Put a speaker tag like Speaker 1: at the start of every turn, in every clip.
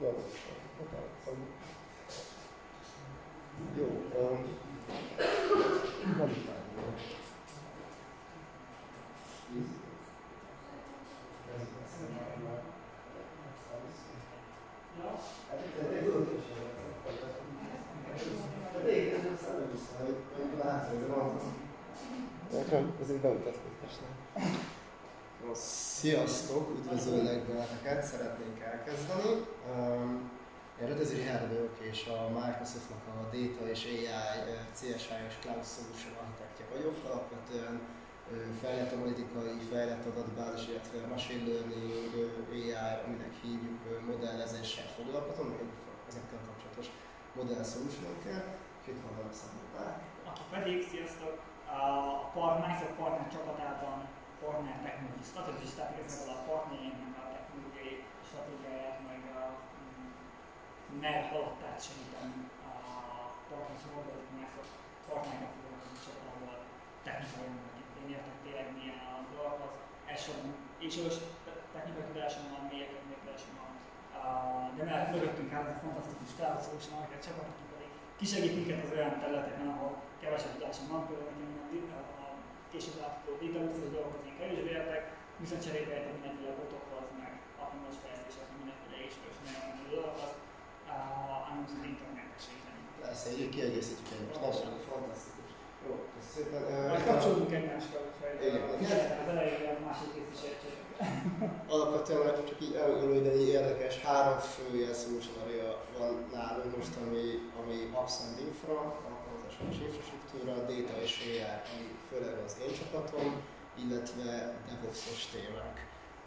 Speaker 1: Jó, um, nem Azért bemutatkoztasnám. Sziasztok, üdvözöllek benneteket, szeretnénk elkezdeni. Én Richard vagyok, és a Microsoftnak a Data és AI CSI és Cloud Solution architektje vagyok. Alapvetően fejlett analitikai, fejlett adatbázis, illetve machine learning, AI, aminek hívjuk modellezéssel foglalkozom, ezekkel kapcsolatos modell solution-okkel, és itt van a.
Speaker 2: Aki pedig, sziasztok, a Partner, Partner csapatában Partner Strategist, tehát igazából a partnereinknek a technológiai stratégiáját, meg a mm, mer haladtát segítem a partner partnernek foglalkozó csapat, ahol technikai én értek tényleg milyen a dolgokhoz. Elsősorban és most technikai tudásom van, mélyek technikai tudásom van. De mellett mögöttünk áll egy fantasztikus solution architect csapat, aki pedig kisegít minket az olyan területeken, ahol kevesebb tudásom van, például nekem a később látható databuszos dolgokat én kevésbé értek, viszont cserébe értek mindenféle botokhoz, meg alkalmas fejlesztéshez, mindenféle ismerős nagyon dolgokhoz, az internetes segíteni.
Speaker 1: Persze, így kiegészítjük egymást. Nagyon fantasztikus. Jó, köszönöm szépen.
Speaker 2: Majd kapcsolódunk egymással, hogy az elejére a másik rész is értsük.
Speaker 1: Alapvetően csak így elgondolni, érdekes, három fő ilyen solution van nálunk most, ami, ami Apps and Infra, alkalmazásos infrastruktúra, Data és AI, ami főleg az én csapatom, illetve DevOps-os témák.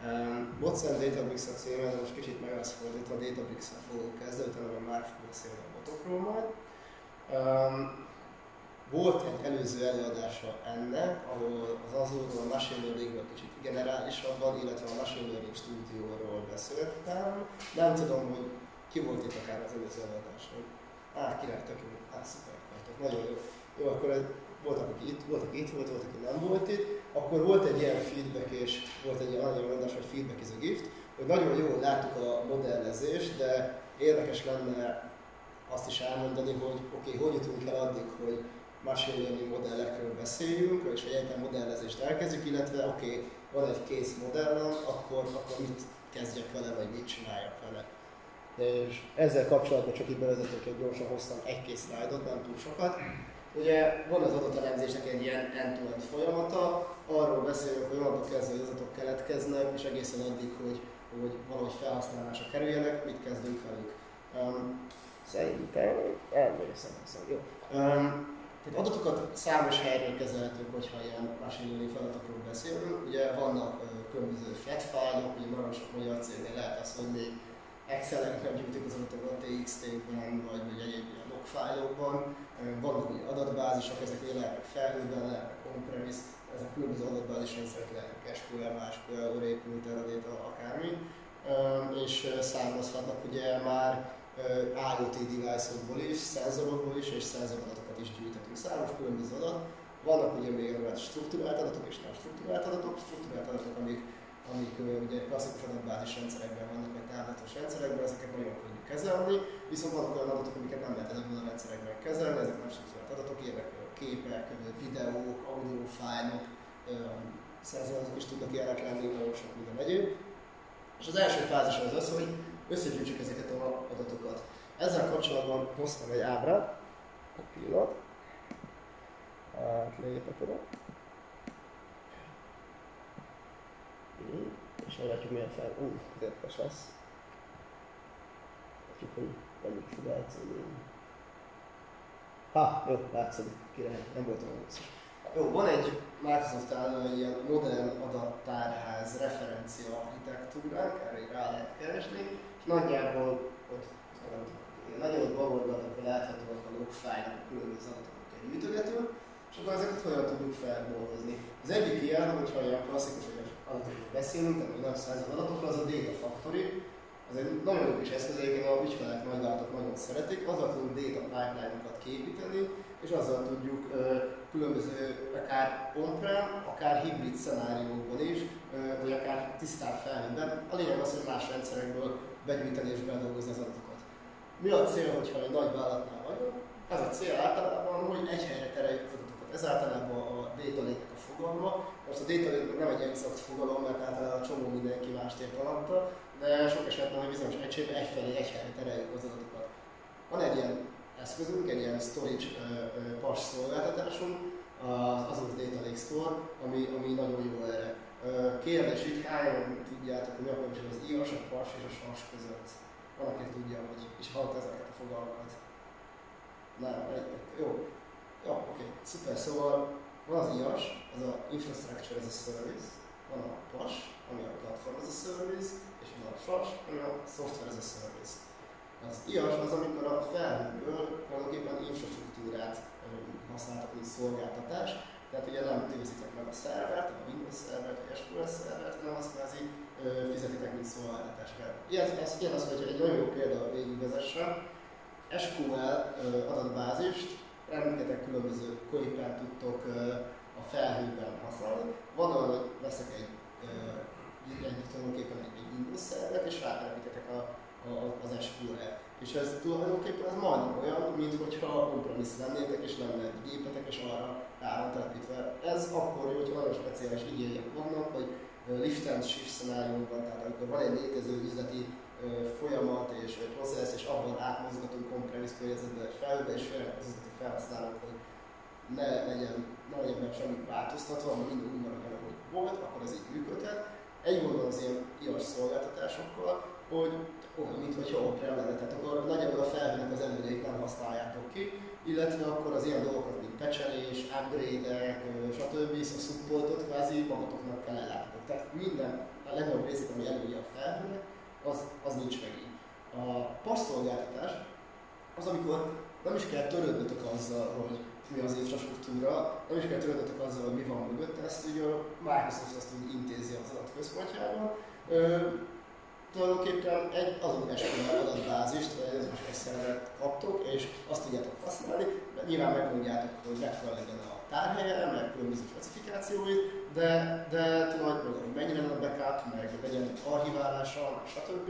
Speaker 1: Um, Bots and Databricks a címe, de most kicsit meg lesz fordítva, Databricks-en fogok kezdeni, utána már fogok beszélni a botokról majd. Volt egy előző előadása ennek, ahol az Azure-ról, a Machine Learning-ről kicsit generálisabban, illetve a Machine Learning Studio-ról beszéltem. Nem tudom, hogy ki volt itt akár az előző előadáson. Á, király, tök jó. Á, szuper, nagyon jó. Jó, akkor egy, volt, aki itt, volt, aki itt volt, volt, aki nem volt itt. Akkor volt egy ilyen feedback, és volt egy ilyen mondás, hogy feedback is a gift, hogy nagyon jól láttuk a modellezést, de érdekes lenne azt is elmondani, hogy oké, okay, hogy jutunk el addig, hogy machine learning modellekről beszéljünk, és hogy egyáltalán modellezést elkezdjük, illetve oké, okay, van egy kész modellem, akkor, akkor mit kezdjek vele, vagy mit csináljak vele. És ezzel kapcsolatban csak itt bevezetők, hogy gyorsan hoztam egy-két szlájdot, nem túl sokat. Ugye van az adatelemzésnek egy ilyen end-to-end folyamata, arról beszélünk, hogy onnantól kezdve az adatok keletkeznek, és egészen addig, hogy, hogy valahogy felhasználásra kerüljenek, mit kezdünk velük. Um, szerintem elmészem, jó. Um, tehát adatokat számos helyről kezelhetünk, hogyha ilyen machine learning feladatokról beszélünk. Ugye vannak uh, különböző fat fájlok, ugye nagyon sok magyar cégnél lehet az, hogy még Excel-en gyűjtik az adatokat TXT-ben, vagy, vagy egyéb ilyen fájlokban. Ugye adatbázisok, ezek lehetnek felhőben, lehetnek on-premise, ezek különböző adatbázis rendszerek lehetnek SQL, MySQL, Oracle, Teradata, akármi. És származhatnak ugye már IoT device-okból is, szenzorokból is, és szenzoratokat is gyűjtetünk. Számos különböző adat. Vannak ugye még a struktúrált adatok és nem struktúrált adatok. Struktúrált adatok, amik, amik ugye klasszikus adatbázis rendszerekben vannak, vagy táblatos rendszerekben, ezeket nagyon kezelni, viszont vannak olyan adatok, amiket nem lehet ezekben a rendszerekben kezelni, ezek nem struktúrált adatok, ilyenek képek, videók, audiofájlok, szenzorok is tudnak ilyenek lenni, nagyon sok minden egyéb. És az első fázis az az, hogy összegyűjtsük ezeket az adatokat. Ezzel kapcsolatban hoztam egy ábrát, egy pillanat. Hát lépek oda. És meglátjuk milyen fel. Ú, uh, érdekes lesz. Látjuk, hogy mennyit fog látszani. Ha, jó, látszik, király, nem voltam biztos. Jó, van egy Microsoft által ilyen modern adattárház referencia architektúránk, erre rá lehet keresni, és nagyjából ott nagyon bal oldalon láthatóak a logfájlok, a különböző adatokat gyűjtögetünk, és akkor ezeket hogyan tudjuk feldolgozni. Az egyik ilyen, hogyha ilyen klasszikus adatokról beszélünk, tehát nagy század adatokról, az a Data Factory, az egy nagyon jó kis eszköz, a ügyfelek nagy adatok nagyon szeretik, azzal tudunk data pipeline-okat képíteni, és azzal tudjuk különböző, akár on-prem, akár hibrid szenáriókban is, vagy akár tisztább felhőben. A lényeg az, hogy más rendszerekből begyűjteni és beldolgozni az adatokat. Mi a cél, hogyha egy nagy vállalatnál vagyunk? Ez a cél általában, hogy egy helyre tereljük az adatokat. Ez általában a data lake a fogalma. Most a data lake nem egy exakt fogalom, mert általában csomó mindenki más ért alatta, de sok esetben, hogy bizonyos egységben egyfelé egy helyre tereljük az adatokat. Van egy ilyen eszközünk, egy ilyen storage pas szolgáltatásunk, az Azure Data Lake Store, ami, ami nagyon jó erre. Kérdés itt, hányan tudjátok, hogy mi a különbség az IAS, a PAS és a SAS között? Van, tudja, hogy is hallott ezeket a fogalmakat. Nem, jó. Jó, oké, szuper. Szóval van az IAS, az a Infrastructure as a Service, van a PAS, ami a Platform as a Service, és a SAS, ami a Software as a Service. Az IAS az, amikor a felhőből tulajdonképpen infrastruktúrát használtak, mint szolgáltatás, tehát ugye nem tűzitek meg a szervert, a Windows szervert, vagy SQL szervert, hanem azt kvázi fizetitek, mint szolgáltatás kell. Ilyen, ez, ilyen az, hogy egy nagyon jó példa végigvezesse. SQL adatbázist rengeteg különböző képen tudtok a felhőben használni. Van olyan, hogy veszek egy, egy tulajdonképpen egy, egy Windows szervert, és rátelepítetek a, a, az SQL-re. És ez tulajdonképpen ez majdnem olyan, mint hogyha on-premise lennétek, és lenne egy gépetek, és arra rá van telepítve. Ez akkor jó, hogy nagyon speciális igények vannak, hogy lift and shift szenárióban, tehát amikor van egy létező üzleti folyamat és processz, és abban átmozgatunk on-premise környezetbe, felhőbe, és félre az üzleti felhasználók, hogy ne legyen, ne legyen meg semmi változtatva, hanem minden úgy maradjon, ahogy volt, akkor ez így működhet. Egy módon az ilyen IAS szolgáltatásokkal, hogy olyan, mint hogy on-prem lenne, tehát akkor nagyjából a felhőnek az előnyeit nem használjátok ki, illetve akkor az ilyen dolgokat, mint pecselés, upgrade-ek, stb. a supportot kvázi magatoknak kell ellátnotok. Tehát minden, a legnagyobb részét, ami előnye a felhőnek, az, az nincs meg így. A passzolgáltatás az, amikor nem is kell törődnötök azzal, hogy mi az infrastruktúra, nem is kell törődnötök azzal, hogy mi van mögött, ezt ugye a Microsoft azt úgy intézi az adatközpontjában tulajdonképpen egy azonos adatbázist, vagy egy azonos szervet kaptok, és azt tudjátok használni, nyilván megmondjátok, hogy mekkora legyen a tárhelye, meg különböző specifikációit, de, de tulajdonképpen, hogy mennyire a backup, meg legyen egy archiválása, stb.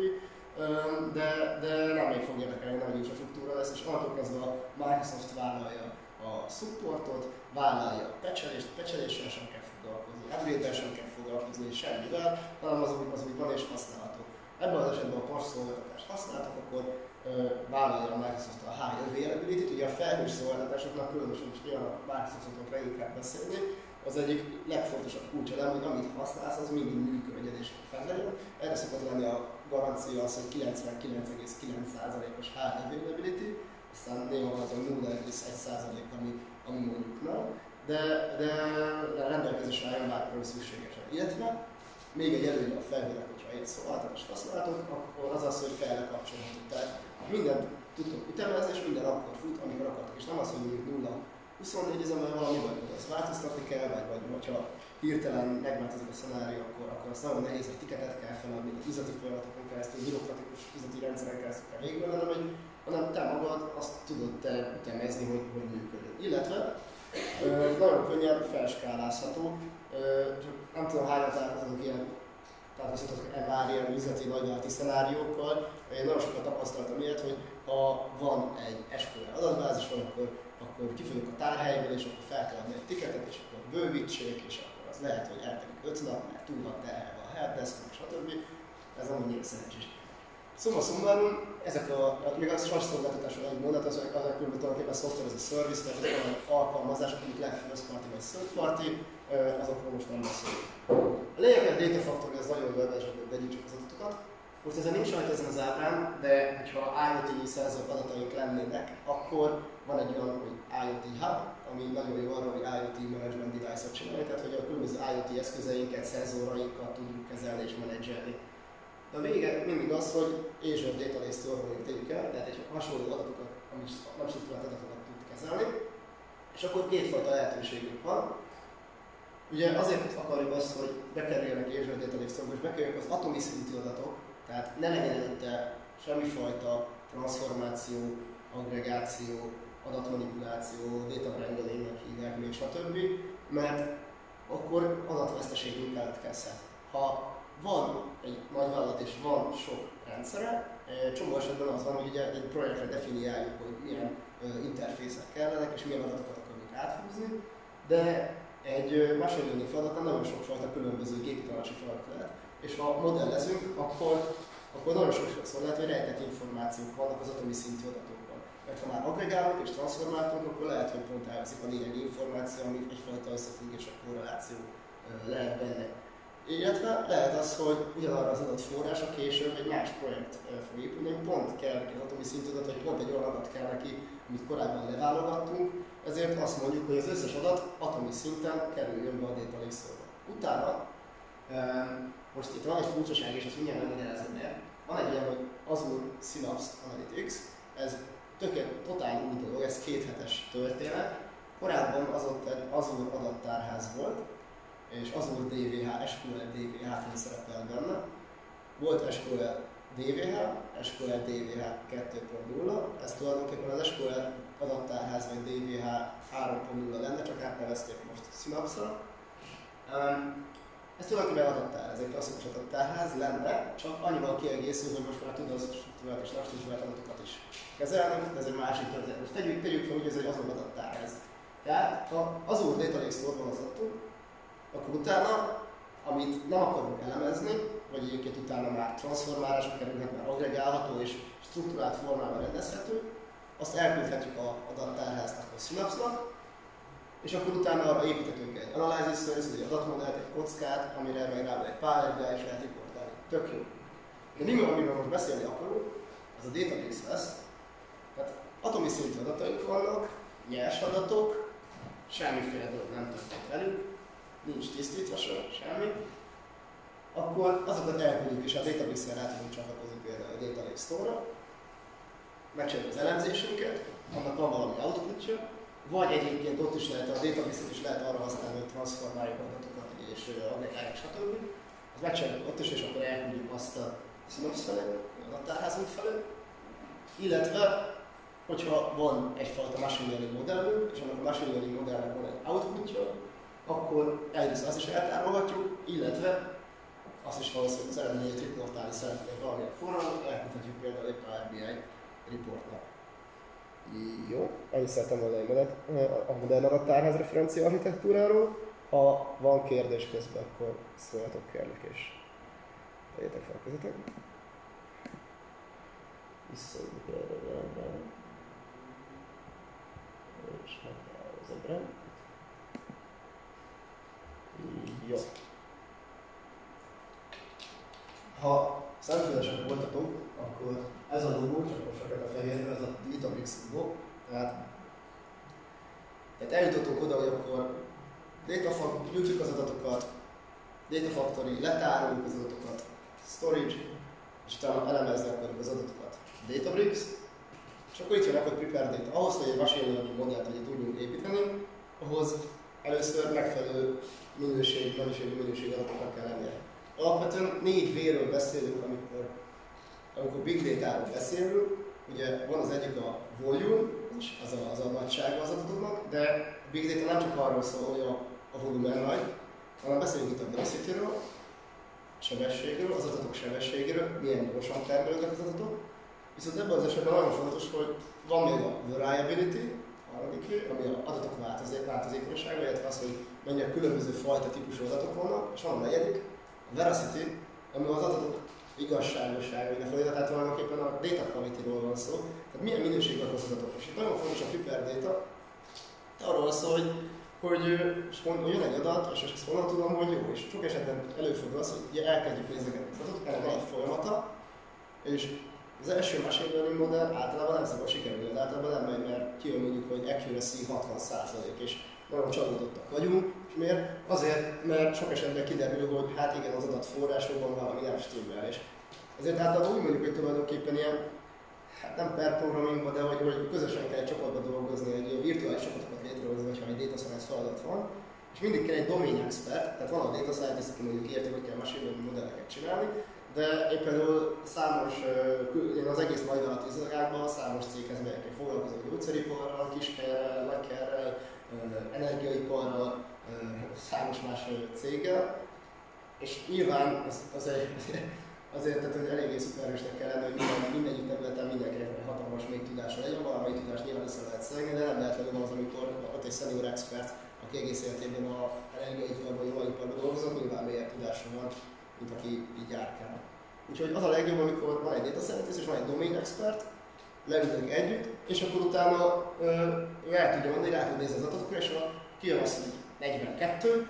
Speaker 1: De, de nem még fog érdekelni, nem egy infrastruktúra lesz, és onnantól kezdve a Microsoft vállalja a supportot, vállalja a pecselést, a pecseléssel sem kell foglalkozni, upgrade sem kell foglalkozni, semmivel, hanem az, az úgy van és használható. Ebben az esetben a PAS szolgáltatást használtak, akkor ö, vállalja a Microsoft a high availability-t, ugye a felhős szolgáltatásoknak különösen most nyilván a Microsoftot leginkább beszélni, az egyik legfontosabb kulcselem, hogy amit használsz, az mindig működjön és fennlegyen. Erre szokott lenni a garancia az, hogy 99,9%-os high availability, aztán néha az a 0,1% ami, ami mondjuk nem, de, de, de rendelkezésre álljon bármikor szükségesen. Illetve még egy előny a felhőnek, hogyha egy szolgáltatást használtok, akkor az az, hogy felre kapcsolható. Tehát mindent tudtok ütemezni, és minden akkor fut, amikor akartok. És nem az, hogy mondjuk 0 24 üzemben valami, vagy azt változtatni kell, vagy, vagy hogyha hirtelen megváltozik a szenárió, akkor, akkor azt nagyon nehéz, hogy tiketet kell feladni, hogy üzleti folyamatokon keresztül, bürokratikus üzleti rendszeren keresztül kell végül, hanem, hogy, hanem te magad azt tudod te ütemezni, hogy, hogy működjön. Illetve nagyon könnyen felskálázható, nem tudom hányan találkozunk ilyen találkoztatok-e már ilyen üzleti nagyvállalati szenáriókkal. Én nagyon sokat tapasztaltam ilyet, hogy ha van egy SQL adatbázis, akkor, akkor kifogjuk a tárhelyből, és akkor fel kell adni egy tiketet, és akkor bővítsék, és akkor az lehet, hogy eltelik 5 nap, mert túl van terhelve a helpdesk, stb. Ez nem annyira szerencsés. Szóval summarum, ezek a, még a SAS szolgáltatáson egy mondat, az, az a különböző tulajdonképpen software as a service, tehát ezek olyan alkalmazások, amik lehet first party vagy third party, azokról most nem beszélünk. A lényeg a Data Factory az nagyon jól vegyük csak az adatokat. Most ezen nincs rajta ezen az ábrán, de ha IoT szerzők adataink lennének, akkor van egy olyan, hogy IoT Hub, ami nagyon jó arra, hogy IoT Management Device-ot csinálja, tehát hogy a különböző IoT eszközeinket, szenzorainkat tudjuk kezelni és menedzselni. De a vége mindig az, hogy Azure Data Lake Store-ból tegyük el, tehát egy hasonló adatokat, ami nem struktúrált adatokat tud kezelni, és akkor kétfajta lehetőségünk van. Ugye azért akarjuk azt, hogy bekerüljenek Azure Data Lake Store-ba, és bekerüljenek az atomi szintű adatok, tehát ne legyen előtte semmifajta transformáció, agregáció, adatmanipuláció, data wrangling hívják még stb. Mert akkor adatveszteségünk keletkezhet. Ha van egy nagy vállalat és van sok rendszere. Csomó esetben az van, hogy ugye egy projektre definiáljuk, hogy milyen interfészek kellenek, és milyen adatokat akarunk áthúzni, de egy learning feladatnál nagyon sokfajta különböző géptanási feladat lehet, és ha modellezünk, akkor, akkor nagyon sokszor lehet, hogy rejtett információk vannak az atomi szintű adatokban. Mert ha már agregálunk és transformáltunk, akkor lehet, hogy pont elveszik a lényegi információ, amit egyfajta összefüggés a korreláció lehet benne. Illetve lehet az, hogy ugyanarra az adat forrása később egy más projekt fog épülni, pont kell neki az atomi szintű adat, vagy pont egy olyan adat kell neki, amit korábban leválogattunk, ezért azt mondjuk, hogy az összes adat atomi szinten kerüljön be a data lake Utána, most itt van egy furcsaság, és ezt mindjárt megmagyarázom, mert van egy ilyen, hogy Azure Synapse Analytics, ez tökéletes, totál új dolog, ez két hetes történet. Korábban az ott egy Azure adattárház volt, és Azure DVH, SQL DVH szerepel benne. Volt SQL DVH, SQL DVH 2.0, ez tulajdonképpen az SQL adattárház vagy DVH 3.0 lenne, csak átnevezték most Synapse-ra. Um, ez tulajdonképpen adattár, ez egy klasszikus adattárház lenne, csak annyival kiegészül, hogy most már tud az struktúrált és struktúrált adatokat is kezelni, ez egy másik történet. Most tegyük, tegyük fel, hogy ez egy azon adattárház. Tehát ha azon Data Lake Store-ban az akkor utána, amit nem akarunk elemezni, vagy egyébként utána már transformálásra kerülhet, már agregálható és struktúrált formában rendezhető, azt elküldhetjük a adattárháznak, a synapse és akkor utána arra építhetünk egy analysis service, egy adatmodellt, egy kockát, amire meg rá egy Power BI és lehet riportálni. Tök jó. De mi, amiről most beszélni akarunk, az a database lesz. Tehát atomi szintű adataink vannak, nyers adatok, semmiféle dolog nem történt velük, nincs tisztítva se, semmi, akkor azokat elküldjük, és a database-re rá tudunk csatlakozni például a Data Lake Store-ra, megcsináljuk az elemzésünket, annak van valami outputja, vagy egyébként ott is lehet, a database-et is lehet arra használni, hogy transformáljuk adatokat és agregáljuk, stb. Az megcsináljuk ott is, és akkor elküldjük azt a Synapse felé, a adatárházunk felé. Illetve, hogyha van egyfajta machine learning modellünk, és annak a machine learning modellnek van egy outputja, akkor egyrészt azt is eltárolhatjuk, illetve azt is valószínűleg az eredményét riportálni szeretnék valamilyen formában, elküldhetjük például egy Power BI riportnak. Jó, ennyit szeretem volna egy a modern adattárház referencia architektúráról. Ha van kérdés közben, akkor szóljatok kérlek, és tegyétek fel a kezetek. Visszaadjuk erre És az ebre. Jó. Ha szemfülesek voltatok, akkor ez a logo, csak a fekete-fehérre, ez a Databricks logo. Tehát, tehát eljutottunk oda, hogy akkor data gyűjtjük az adatokat, Data Factory, letároljuk az adatokat, storage, és utána elemezni akarjuk az adatokat. Databricks, és akkor itt jön a prepare data. Ahhoz, hogy egy machine learning modellt hogy tudjunk építeni, ahhoz először megfelelő minőség, mennyiségű minőség adatoknak kell lennie. Alapvetően négy véről beszélünk, amikor, amikor big data-ról beszélünk. Ugye van az egyik a volume, az a, az a nagysága az adatoknak, de a big data nem csak arról szól, hogy a, a volumen nagy, hanem beszélünk itt a velocity-ről, sebességről, az adatok sebességéről, milyen gyorsan termelődnek az adatok. Viszont ebben az esetben nagyon fontos, hogy van még a variability, harmadik ami az adatok változék, változékonysága, illetve az, hogy mennyi a különböző fajta típusú adatok vannak, és van a negyedik, veracity, ami az adatok igazságossága, illetve tehát tulajdonképpen a data quality-ról van szó, tehát milyen minőségű az adatok. És itt nagyon fontos a prepared data, arról szól, hogy, hogy, hogy jön egy adat, és ezt honnan tudom, hogy jó, és sok esetben előfordul az, hogy ugye elkezdjük nézegetni az adatot, ennek van egy folyamata, és az első machine learning modell általában nem szabad sikerülni, általában nem megy, mert kijön mondjuk, hogy accuracy 60% és nagyon csalódottak vagyunk, és miért? Azért, mert sok esetben kiderül, hogy hát igen, az adatforrásokban valami nem stimmel, és ezért általában úgy mondjuk, hogy tulajdonképpen ilyen, hát nem per programmingban, de hogy, hogy közösen kell egy csapatba dolgozni, egy virtuális csapatokat létrehozni, hogyha egy data science feladat van, és mindig kell egy domain expert, tehát van a data scientist, aki mondjuk érti, hogy kell machine learning modelleket csinálni, de én például számos, én az egész nagy izagákban számos céghez megyek, én foglalkozok gyógyszeriparral, kiskerrel, nagykerrel, energiaiparral, számos más céggel, és nyilván az, az egy, azért, tehát, hogy eléggé szuperhősnek kell lenni, hogy minden, mindegyik területen mindenkinek hatalmas még tudása legyen, valamelyik tudás nyilván össze lehet szedni, de nem lehet lenni az, amikor ott egy senior expert, aki egész életében a energiaiparban, olajiparban dolgozott, nyilván mélyebb tudása van, mint aki így járkál. Úgyhogy az a legjobb, amikor van egy data scientist és van egy domain expert, leülünk együtt, és akkor utána ö, el tudja mondani, rá tud nézni az adatokra, és ha kijön az, hogy 42,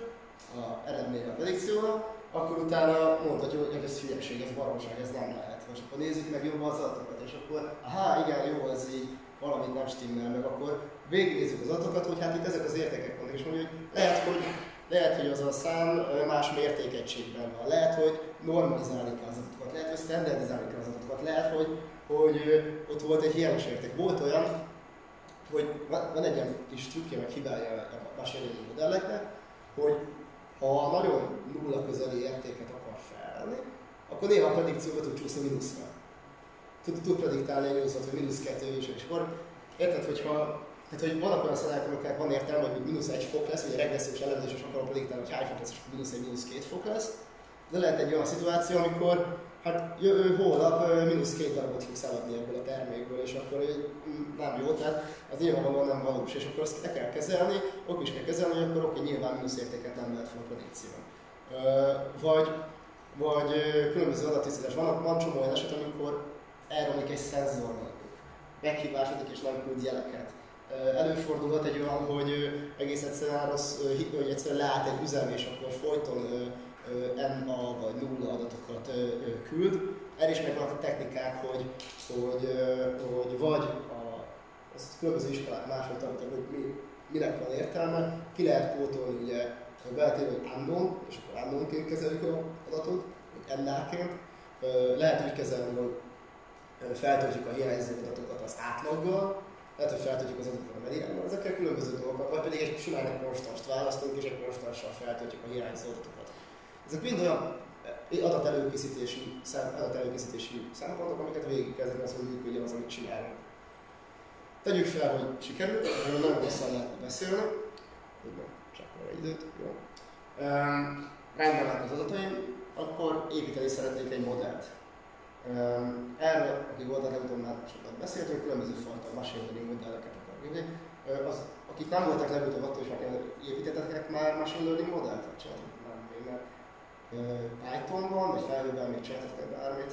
Speaker 1: a eredmény a predikciónak, akkor utána mondhatja, hogy ez hülyeség, ez baromság, ez nem lehet. Most akkor nézzük meg jobban az adatokat, és akkor, aha, igen, jó, ez így valamit nem stimmel, meg akkor végignézzük az adatokat, hogy hát itt ezek az értékek vannak, és mondjuk, hogy lehet, hogy lehet, hogy az a szám más mértékegységben van, lehet, hogy normalizálni kell az adatokat, lehet, hogy standardizálni kell az adatokat, lehet, hogy, hogy ott volt egy hiányos érték. Volt olyan, hogy van egy ilyen kis trükkje, meg hibája a machine modelleknek, hogy ha nagyon nulla közeli értéket akar felvenni, akkor néha a predikcióba tud csúszni mínuszra. Tud, tud prediktálni egy hogy mínusz kettő és, és akkor érted, hogyha tehát, hogy vannak olyan szenáriók, amiknek van értelme, hogy mínusz egy fok lesz, egy regressziós elemzés, és akarom prediktálni, hogy hány fok lesz, és mínusz egy, mínusz két fok lesz. De lehet egy olyan szituáció, amikor hát jövő hónap mínusz két darabot fogsz eladni ebből a termékből, és akkor mm, nem jó, tehát az nyilvánvalóan nem valós, és akkor azt le kell kezelni, ok is kell kezelni, hogy akkor oké, nyilván mínusz értéket nem lehet fel a predikción. Vagy, vagy különböző adattisztítás. Van, van csomó olyan eset, amikor elromlik egy szenzor meghibásodik és nem küld jeleket. Előfordulhat egy olyan, hogy egész egyszerűen rossz, hogy egyszerűen leállt egy üzem, és akkor folyton NA vagy nulla adatokat küld. Erre is megvannak a technikák, hogy, hogy, hogy vagy a, ezt különböző iskolák máshogy tanultak, hogy mi, minek van értelme, ki lehet pótolni ugye beletéve, hogy unknown, és akkor unknownként kezeljük az adatot, vagy NA-ként. Lehet úgy kezelni, hogy feltöltjük a hiányzó adatokat az átlaggal, lehet, hogy feltöltjük az adatokat a mediánban, ezekkel különböző dolgok, vagy pedig egy simán egy konstanst választunk, és egy konstanssal feltöltjük a hiányzó adatokat. Ezek mind olyan eh, adatelőkészítési, adatelőkészítési szempontok, amiket végig kell az, hogy működjön az, amit csinálunk. Tegyük fel, hogy sikerült, hogy nagyon hosszan lehetne beszélni. Úgy csak egy időt, jó. Um, rendben az adataim, akkor építeni szeretnék egy modellt. Erről, akik voltak legutóbb már sokat beszéltünk, különböző fajta machine modelleket akarunk írni. Az, akik nem voltak legutóbb attól, hogy építettek már machine learning modellt, vagy Pythonban, vagy felhőben még csináltatok bármit,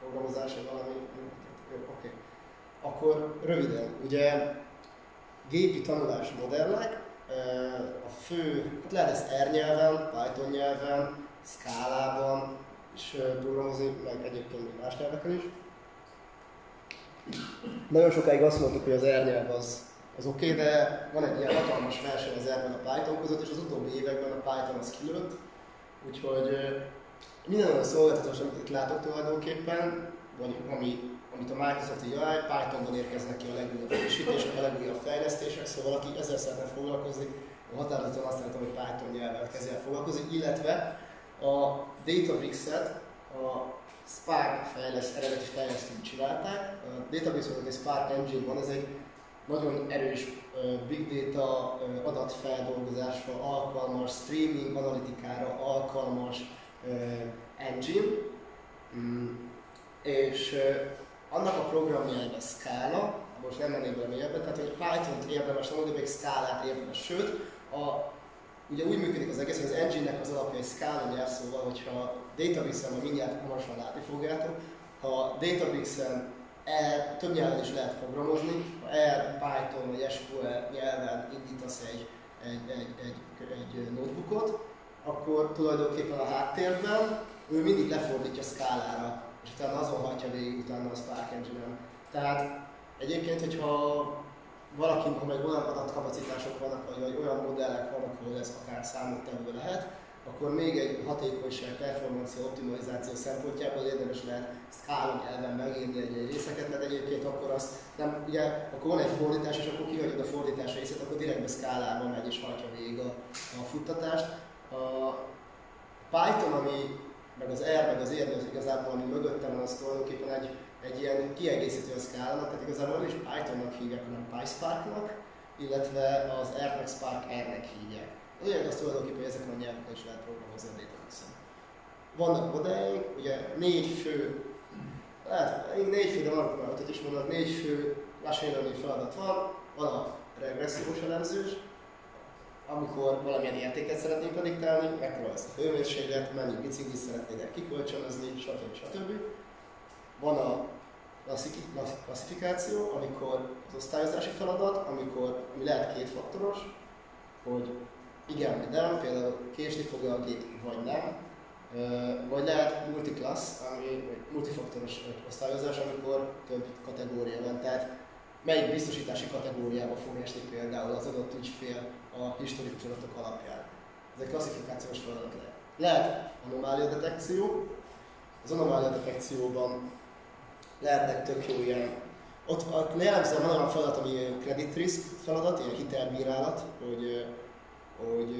Speaker 1: programozás, vagy valami, oké. Okay. Akkor röviden, ugye gépi tanulás modellek, a fő, hát lehet ezt R nyelven, Python nyelven, Scala-ban is programozni, meg egyébként még más nyelveken is. Nagyon sokáig azt mondtuk, hogy az R nyelv az, az oké, okay, de van egy ilyen hatalmas verseny az R-ben a Python között, és az utóbbi években a Python az kilőtt, Úgyhogy minden olyan szolgáltatás, amit itt látok tulajdonképpen, vagy ami, amit a Microsoft UI, Pythonban érkeznek ki a legújabb frissítések, a legújabb fejlesztések, szóval aki ezzel szeretne foglalkozni, a határozottan azt látom, hogy Python nyelvvel kezd el foglalkozni, illetve a Databricks-et a Spark fejleszt, eredeti fejlesztők csinálták. A Databricks-ben egy Spark Engine van, ez egy nagyon erős big data adatfeldolgozásra alkalmas, streaming analitikára alkalmas engine, mm, és annak a programja a Scala, most nem mennék bele mélyebben, tehát hogy Python-t érdemes tanulni, még Scala-t érdemes, sőt, a, ugye úgy működik az egész, hogy az engine-nek az alapja egy Scala nyelv, szóval, hogyha Databricks-en, mindjárt hamarosan látni fogjátok, ha Databricks-en E, több nyelven is lehet programozni. Ha R, Python vagy SQL nyelven indítasz egy, egy, egy, egy, egy notebookot, akkor tulajdonképpen a háttérben ő mindig lefordítja szkálára, és utána azon hagyja végig utána a Spark Engine-en. Tehát egyébként, hogyha valaki, ha meg olyan adatkapacitások vannak, vagy, vagy olyan modellek vannak, ahol ez akár számottevő lehet, akkor még egy hatékonyság, performancia, optimalizáció szempontjából érdemes lehet szkálon elven megírni egy, egy részeket, mert egyébként akkor azt nem, ugye, akkor van egy fordítás, és akkor kihagyod a fordítás részét, akkor direktbe szkálában megy és hagyja végig a, a futtatást. A Python, ami meg az R, meg az érni, az igazából, ami mögöttem van, az tulajdonképpen egy, egy ilyen kiegészítő szkálának, tehát igazából nem is Pythonnak hívják, hanem PySparknak, illetve az R Spark R-nek hívják. Lényeg az tulajdonképpen, hogy ezeken a nyelveken is lehet programozni a database vannak modelljeink, ugye négy fő, hát négy fő, de van is mondanak, négy fő machine learning feladat van, van a regressziós elemzős, amikor valamilyen értéket szeretnénk prediktálni, mekkora lesz a hőmérséklet, mennyi biciklit szeretnének kikölcsönözni, stb. stb. Van a klasszifikáció, amikor az osztályozási feladat, amikor ami lehet kétfaktoros, hogy igen vagy nem, például késni fog a gép, vagy nem, vagy lehet multiclass, ami multifaktoros osztályozás, amikor több kategória van. Tehát melyik biztosítási kategóriába fog esni például az adott ügyfél a historikus adatok alapján. Ez egy klasszifikációs feladat lehet. Lehet anomália detekció. Az anomália detekcióban lehetnek tök jó ilyen ott a jellemzően van olyan feladat, ami credit risk feladat, ilyen hitelbírálat, hogy, hogy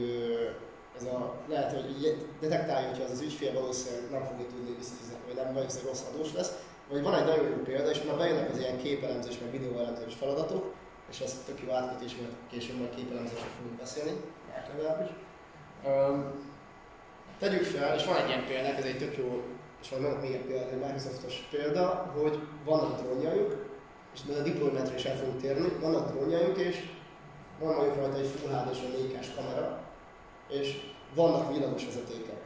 Speaker 1: ez a, lehet, hogy detektálja, hogy az az ügyfél valószínűleg nem fogja tudni visszafizetni, vagy nem valószínűleg rossz adós lesz. Vagy van egy nagyon jó példa, és már bejönnek az ilyen képelemzés, meg videóelemzés feladatok, és ez tök jó átkötés, mert később majd képelemzésről fogunk beszélni, legalábbis. Um, tegyük fel, és van egy ilyen példa, ez egy tök jó, és van még egy példa, egy Microsoftos példa, hogy vannak drónjajuk, és a deploymentre is el fogunk térni, vannak drónjajuk, és van mondjuk rajta egy Full HD-s vagy 4 kamera, és vannak vezetékek.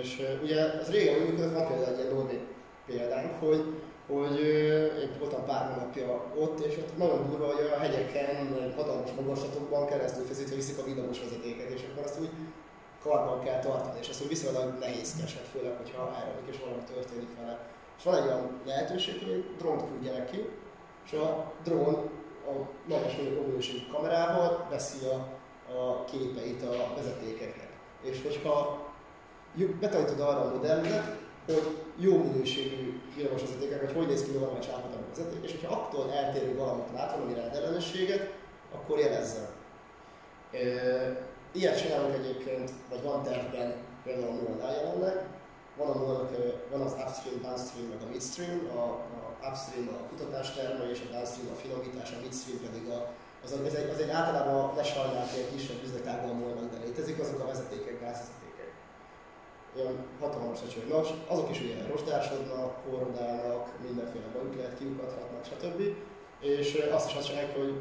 Speaker 1: És ugye ez régen működött, van például egy ilyen norvég példánk, hogy, hogy én voltam pár hónapja ott, és ott nagyon durva, hogy a hegyeken, hatalmas magaslatokban keresztül feszítve viszik a villamos vezetéket, és akkor azt úgy karban kell tartani, és ez úgy viszonylag nehézkes, főleg, hogyha elremlik és valami történik vele. És van egy olyan lehetőség, hogy egy drónt küldjenek ki, és a drón a magas minőségű kamerával veszi a, a képeit a vezetékeknek. És hogyha betanítod arra a modellet, hogy jó minőségű villamos vezetékek, hogy hogy néz ki valami csápatlan vezeték, és hogyha attól eltérő valamit lát, valami rendellenességet, akkor jelezzen. Ilyet csinálunk egyébként, vagy van tervben például a nullnál jelenleg, van, a nullnak, van az upstream, downstream, meg a midstream, a, a upstream a kutatástermelés, a downstream a finomítás, a midstream pedig a, az, az, egy, az egy általában lesajnált egy kisebb üzletágban volnak, de létezik, azok a vezetékek, gázvezetékek. Olyan hatalmas hogy Nos, azok is ugye rostásodnak, korodálnak, mindenféle bajuk lehet, kiukadhatnak, stb. És azt is azt csinálják, hogy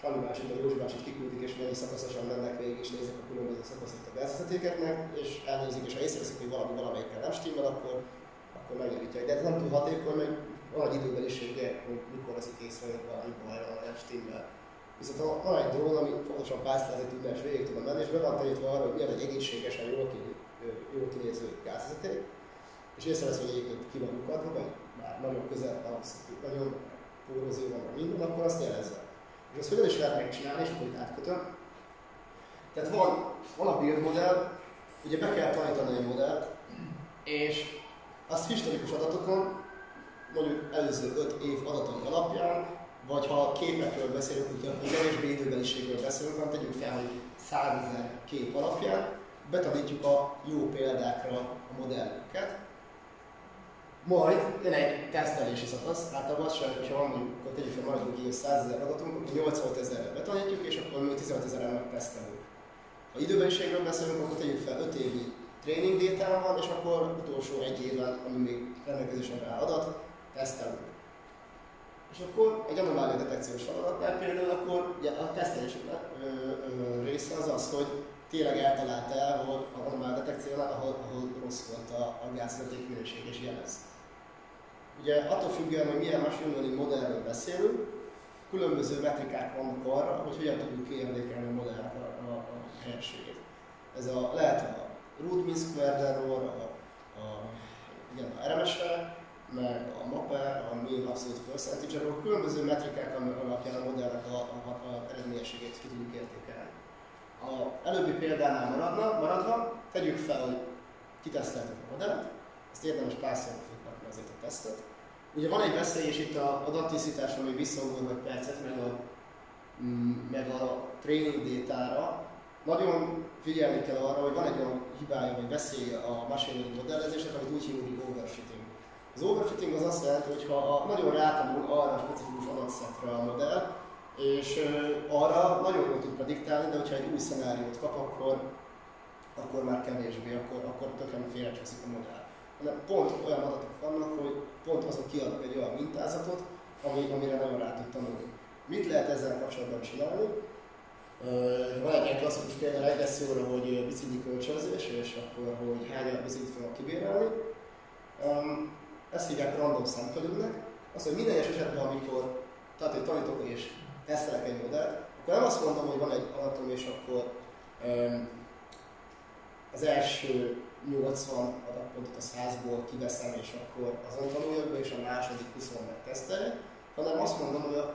Speaker 1: Sanyi bácsi vagy Józsi bácsit kiküldik, és mennyi szakaszosan mennek végig, és nézik a különböző szakaszokat a gázvezetékeknek, és elnézik, és ha észreveszik, hogy valami valamelyikkel nem stimmel, akkor akkor megjavítják. De ez nem túl hatékony, meg van egy időbelisége, hogy mikor veszik észre, hogy valami baj van, nem stimmel. Viszont van egy drón, ami fontosan pásztázni tudna és végig tudna menni, és be van tanítva arra, hogy milyen egy egészségesen jól, ki, jól kinéző gázvezeték, és észrevesz, hogy egyébként ki van lyukadva, vagy már nagyon közel van, nagyon pórózó van, minden, akkor azt jelezze. És azt hogyan is lehet megcsinálni, és akkor itt átkötöm. Tehát van, van a build modell, ugye be kell tanítani a modellt, és azt historikus adatokon, mondjuk előző 5 év adatok alapján, vagy ha képekről beszélünk, hogyha kevésbé időbeliségről beszélünk, hanem tegyük fel, hogy 100 ezer kép alapján, betanítjuk a jó példákra a modellünket, majd jön egy tesztelési szakasz, általában azt sem, hogyha van mondjuk, akkor tegyük fel maradjunk így 100 ezer adatunk, akkor 85 ezerre betanítjuk, és akkor mi 15 ezeren megtesztelünk. Ha időbeliségről beszélünk, akkor tegyük fel 5 évi training data van, és akkor utolsó egy évben, ami még rendelkezésre áll adat, tesztelünk. És akkor egy anomália detekciós feladatnál például akkor ugye a tesztelés része az az, hogy tényleg eltalálta el, hogy a anomália detekciónál, ahol, ahol rossz volt a, a gázvezeték minőség és jelez. Ugye attól függően, hogy milyen machine learning modellről beszélünk, különböző metrikák vannak arra, hogy hogyan tudjuk kiértékelni a modellnek a, a, a helyességét. Ez a, lehet a root mean squared error, a, a, igen, a RMS-re, meg a MAPE, a mean absolute percentage error, különböző metrikák alapján a modellnek a, a, a eredményességét ki tudjuk értékelni. A előbbi példánál maradna, maradva, tegyük fel, hogy kiteszteltük a modellt, ezt érdemes pászolni futtatni azért a tesztet. Ugye van egy veszély is itt a adattisztítás, ami visszaugor egy percet, meg a, mm, meg a training data nagyon figyelni kell arra, hogy van egy olyan hibája vagy veszélye a machine learning modellezésnek, amit úgy hívunk, hogy overfitting. Az overfitting az azt jelenti, hogy ha nagyon rátanul arra a specifikus adatszetre a modell, és arra nagyon jól tud prediktálni, de hogyha egy új szenáriót kap, akkor, akkor már kevésbé, akkor, akkor tökéletesen félrecsúszik a modell. Hanem pont olyan adatok vannak, hogy pont azok kiadnak egy olyan mintázatot, ami, amire nagyon rá tud tanulni. Mit lehet ezzel kapcsolatban csinálni? Van egy ilyen klasszikus példa regresszióra, hogy bicikli kölcsönzés, és akkor, hogy hány biciklit fognak kibérelni. Ezt hívják random sample Az, hogy minden egyes esetben, amikor tehát, hogy tanítok és tesztelek egy modellt, akkor nem azt mondom, hogy van egy adatom, és akkor az első 80 adatpontot a 100-ból kiveszem, és akkor azon tanuljak be, és a második 20 megteszteljek, hanem azt mondom, hogy a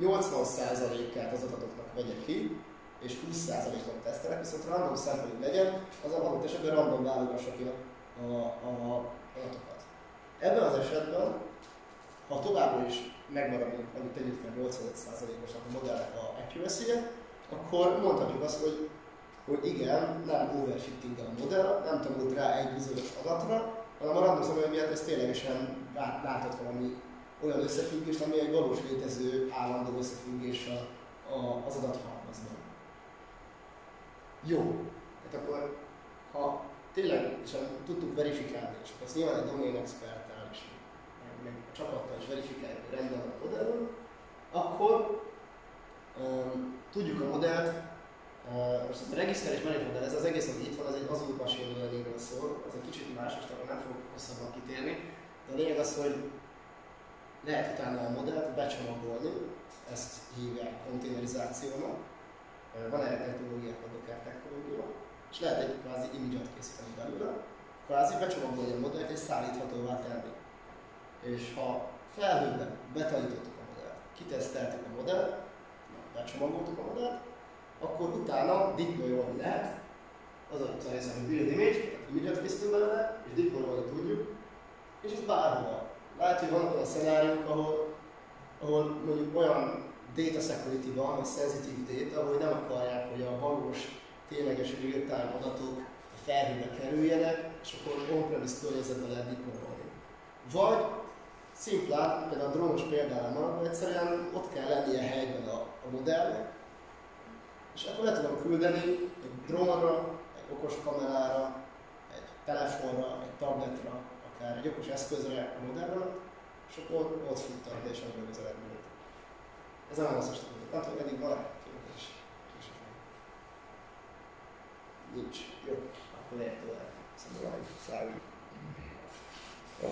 Speaker 1: 80%-át az adatoknak vegyek ki, és 20%-ot tesztelek, viszont random számolik legyen, az adott esetben random válogassa ki a, a, a adatokat. Ebben az esetben, ha továbbra is megmarad, amit tegyük fel 85%-os a modellek a accuracy akkor mondhatjuk azt, hogy hogy igen, nem overfitting a modell, nem tanult rá egy bizonyos adatra, hanem a random szabály miatt ez ténylegesen látott valami olyan összefüggést, ami egy valós létező állandó összefüggés a, a, az adathalmazban. Jó, hát akkor ha tényleg és tudtuk verifikálni, és azt nyilván egy domain experttel is, meg, meg a csapattal is verifikálni, rendben a modellon, akkor um, tudjuk a modellt most ez a management modell, ez az egész, ami itt van, ez egy machine learningről szól, ez egy kicsit más, most akkor nem fogok hosszabban kitérni, de a lényeg az, hogy lehet utána a modellt becsomagolni, ezt hívják konténerizációnak, van erre technológia, a Docker technológia, és lehet egy kvázi image készíteni belőle, kvázi becsomagolni a modellt és szállíthatóvá tenni. És ha felhőben betanítottuk a modellt, kiteszteltük a modellt, becsomagoltuk a modellt, akkor utána deployolni lehet, az a hogy build image, image-et készítünk belőle, és deployolni tudjuk, és ez bárhol. Lehet, hogy van olyan szenáriók, ahol, ahol mondjuk olyan data security van, vagy sensitive data, hogy nem akarják, hogy a valós, tényleges real-time adatok a felhőbe kerüljenek, és akkor on-premise környezetben lehet deployolni. Vagy szimplán, például a drónos példánál maradva, egyszerűen ott kell lennie helyben a, a modellnek, és akkor le tudom küldeni egy drónra, egy okos kamerára, egy telefonra, egy tabletra, akár egy okos eszközre a modellről, és akkor ott futtatni és adni az eredményt. Ez a válaszos tudod. Nem tudom, eddig van-e kérdés? Nincs. Jó, akkor lehet tovább. Szállj. Jó.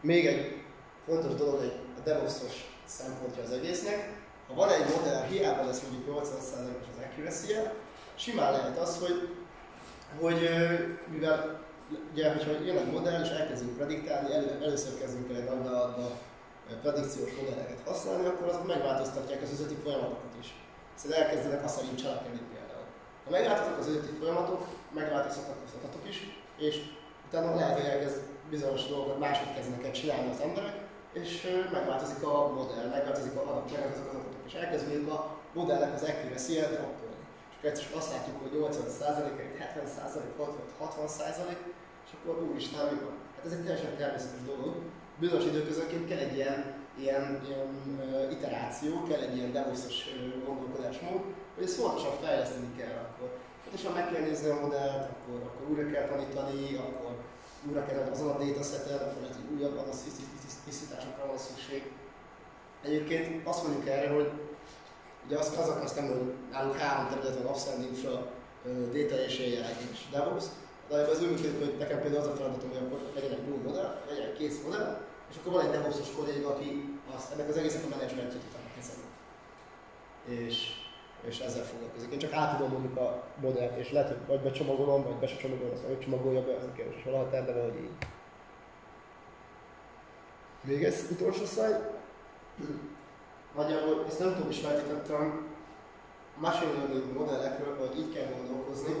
Speaker 1: Még egy fontos dolog, egy DevOps-os szempontja az egésznek. Ha van egy modell, hiába lesz mondjuk 80%-os az accuracy simán lehet az, hogy, hogy mivel ugye, hogyha jön egy modell és elkezdünk prediktálni, elő, először kezdünk el egy nagy a predikciós modelleket használni, akkor azok megváltoztatják az üzleti folyamatokat is. Szóval elkezdenek azt szerint cselekedni például. Ha megváltoztak az üzleti folyamatok, megváltoztatnak az adatok is, és utána lehet, hogy elkezd bizonyos dolgokat máshogy kezdenek el csinálni az emberek, és megváltozik a modell, megváltozik a adat, megváltozik az adatok, és elkezdődik a modellnek az accuracy-je droppolni. És akkor azt látjuk, hogy 80%, 70%, 60%, és akkor úristen, mi van? Hát ez egy teljesen természetes dolog. Bizonyos időközönként kell egy ilyen, ilyen, ilyen uh, iteráció, kell egy ilyen devoszos uh, gondolkodásmód, hogy ezt fontosan fejleszteni kell akkor. Hát és ha meg kell nézni a modellt, akkor, akkor újra kell tanítani, akkor újra kell azon a datasetet, akkor lehet, hogy újabb tisztításokra van szükség. Egyébként azt mondjuk erre, hogy ugye azt, az akartam, hogy nálunk három terület van, Upsend Infra, Data és AI és DevOps, de az úgy működik, hogy nekem például az a feladatom, hogy akkor legyen egy blue modell, legyen egy kész modell, és akkor van egy DevOps-os kolléga, aki azt, ennek az egésznek a menedzsmentjét utána kezeli. És, és ezzel foglalkozik. Én csak átadom mondjuk a modellt, és lehet, hogy vagy becsomagolom, vagy be se csomagolom, azt csomagolja be, az a kérdés, és valaha de valahogy így. Még ez utolsó szlájd. Nagyjából ezt nem tudom is feltétlenül machine learning modellekről, hogy így kell gondolkozni,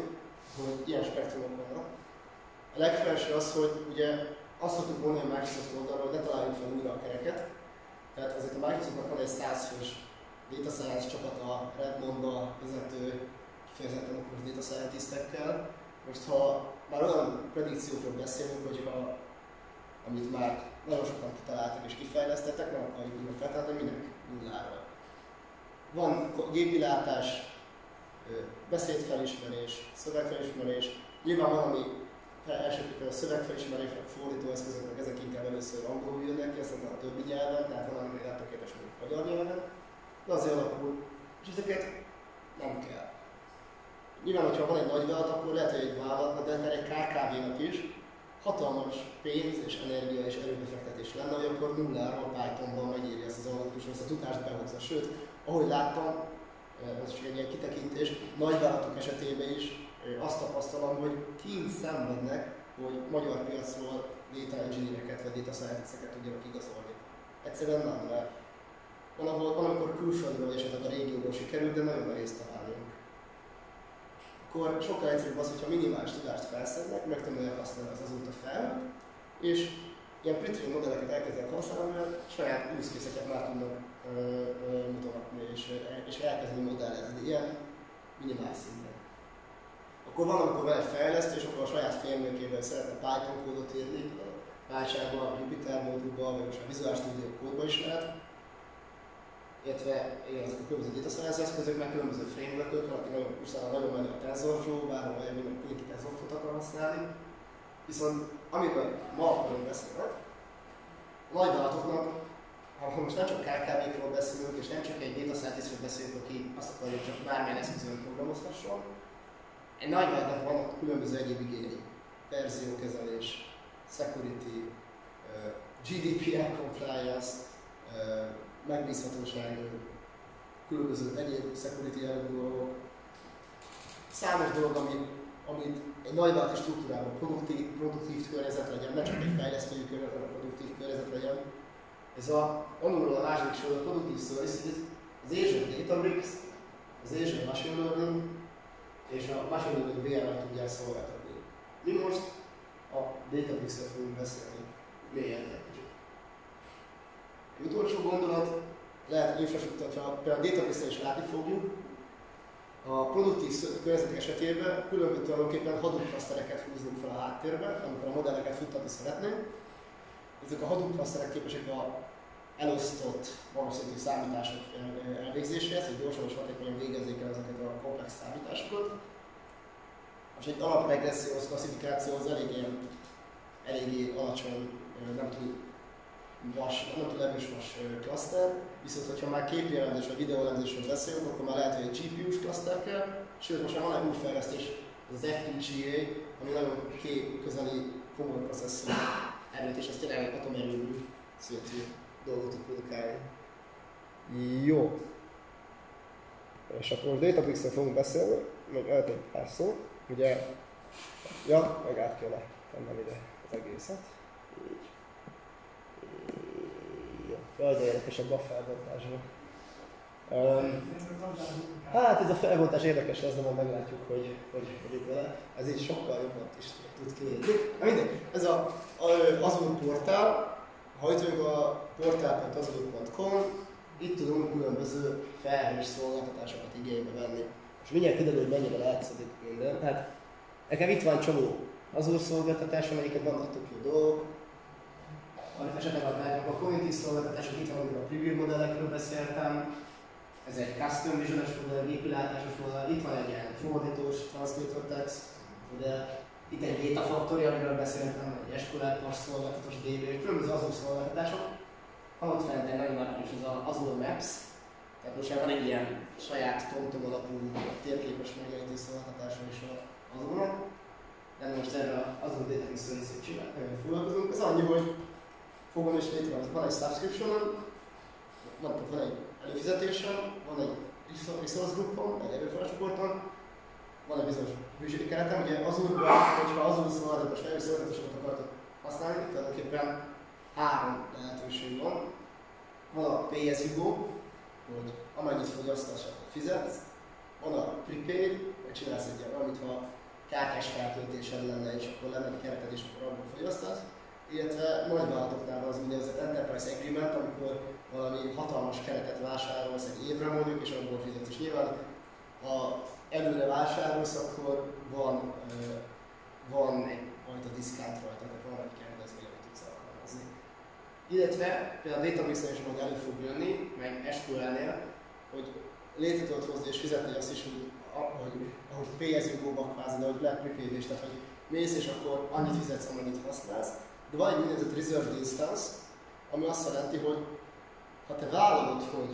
Speaker 1: hogy ilyen spektrumok vannak. A legfelső az, hogy ugye azt szoktuk mondani a Microsoft oldalról, hogy ne találjuk fel újra a kereket. Tehát azért a Microsoftnak van egy 100 fős data science csapata, Redmondba vezető, kifejezetten okos data scientistekkel. Most ha már olyan predikciókról beszélünk, hogyha amit már nagyon sokan kitaláltak és kifejlesztettek, nem akarjuk újra feltalálni, minek nullára. van gépilátás, beszédfelismerés, szövegfelismerés, nyilván van, ami elsőképpen a szövegfelismerésnek, fordítóeszközöknek, ezek inkább először angolul jönnek ki, aztán a többi nyelven, tehát van, ami még tökéletes, mint magyar nyelven, de azért alakul, és ezeket nem kell. Nyilván, hogyha van egy nagy vállalat, akkor lehet, hogy egy vállalatnak, de akár egy KKV-nak is hatalmas pénz és energia és erőbefektetés lenne, hogy akkor nullára a Pythonban megírja ezt az algoritmus, ezt a tudást behozza. Sőt, ahogy láttam, ez csak egy ilyen kitekintés, nagyvállalatok esetében is azt tapasztalom, hogy kint szenvednek, hogy magyar piacról data engineereket vagy data scientisteket tudjanak igazolni. Egyszerűen nem, mert van, ahol, van amikor külföldről esetleg a régióból sikerül, de nagyon nehéz találni. Akkor sokkal egyszerűbb az, hogyha minimális tudást felszednek, megtanulják használni az azóta fel, és ilyen pretty modelleket elkezdenek használni, mert saját use már tudnak mutatni, és, és elkezdeni modellezni ilyen minimális szinten. Akkor van, amikor van egy fejlesztő, és akkor a saját frameworkében szeretne Python kódot írni, a Jupyter módukban, vagy most a Visual Studio kódban is lehet, illetve igen, a különböző data science eszközök, meg különböző frameworkök, aki nagyon, utána nagyon menő a TensorFlow, bárhol mindenki TensorFlow-t akar használni. Viszont amiről ma akarunk beszélni, a nagyvállalatoknak ha most nem csak KKV-król beszélünk, és nem csak egy data scientistről beszélünk, aki azt akarja, hogy csak bármilyen eszközön programozhasson, egy nagy nagynak vannak különböző egyéb igényei. Verziókezelés, security, GDPR compliance, megbízhatóság, különböző egyéb security dolgok. Számos dolog, amit, amit egy nagyvállalati struktúrában produktív, produktív környezet legyen, ne csak egy fejlesztői környezet, hanem produktív környezet legyen, ez a, alulról a második sor a produktív services, az Azure Databricks, az Azure Machine Learning és a Machine Learning VMI tudják szolgáltatni. Mi most a Databricks-ről fogunk beszélni. Egy utolsó gondolat, lehet infrastruktúra, például a Databricks-en is látni fogjuk, a produktív környezetek esetében különböző tulajdonképpen Hadoop klasztereket húzunk fel a háttérbe, amikor a modelleket futtatni szeretnénk, ezek a Hadoop klaszterek képesek a elosztott valószínű számítások elvégzéséhez, hogy gyorsan és hatékonyan végezzék el ezeket a komplex számításokat. És egy alapregressziós klasszifikáció az elég ilyen, eléggé alacsony, nem túl vas, túl erős vas klaszter, viszont hogyha már képi elemzés vagy videóelemzésről beszélünk, akkor már lehet, hogy egy GPU-s klaszter kell, sőt most már van egy új fejlesztés, az FPGA, ami nagyon kép közeli komoly processzor erőt, és ez tényleg atomerőmű szintű dolgot tud produkálni. Jó. És akkor Databricks-ről fogunk beszélni, meg egy pár szó. Ugye, ja, meg át kéne tennem ide az egészet. Így. Jaj, de érdekes a felbontásra. Um, hát ez a felbontás érdekes, ez nem meglátjuk, hogy, hogy, hogy vele. Ez így sokkal jobban is tud kiérni. Na mindegy, ez a, a Azure portál, ha ütünk a portál.azure.com, itt tudunk különböző felhős szolgáltatásokat igénybe venni. És mindjárt kiderül, hogy mennyire látszik minden. Hát nekem itt van csomó Azure szolgáltatás, amelyiket vannak tök jó dolgok. Esetleg a, a community szolgáltatások, itt van, a preview modellekről beszéltem, ez egy custom vision modell, gépilátásos modell, itt van egy ilyen fordítós translator text, de itt egy Data Factory, amiről beszéltem, egy SQL szolgáltatós DB, különböző Azure szolgáltatások. Ott fent egy nagyon is az Azure Maps, tehát most már van egy ilyen saját TomTom alapú térképes megjelenítő szolgáltatása is az azure De most erre az Azure Data csinálni, foglalkozunk. Ez annyi, hogy fogom és létrehozni. Van egy subscription van, van egy előfizetésem, van egy resource groupon, egy erőforráscsoporton, van egy bizonyos műsori keretem, ugye Azure-ban, hogyha Azure szolgáltatás, felhő szolgáltatásokat akartok használni, tulajdonképpen három lehetőség van. Van a pay hogy amennyit fogyasztasz, akkor fizetsz. Van a prepaid, hogy csinálsz egy ilyen, amit ha kártyás feltöltésed lenne, és akkor lenne egy kereted, és akkor abból fogyasztasz. Illetve nagyvállalatoknál van az úgynevezett Enterprise Agreement, amikor valami hatalmas keretet vásárolsz egy évre mondjuk, és abból fizetsz. És nyilván a előre vásárolsz, akkor van, van egy fajta diszkánt rajta, tehát van egy kedvezmény, amit tudsz alkalmazni. Illetve például a database is majd elő fog jönni, meg SQL-nél, hogy létre tudod hozni és fizetni azt is, hogy ahogy, ahogy pay-as-you-go-ba kvázi, de hogy lehet prepaid tehát hogy mész és akkor annyit fizetsz, amennyit használsz. De van egy úgynevezett reserved instance, ami azt jelenti, hogy ha te vállalod, hogy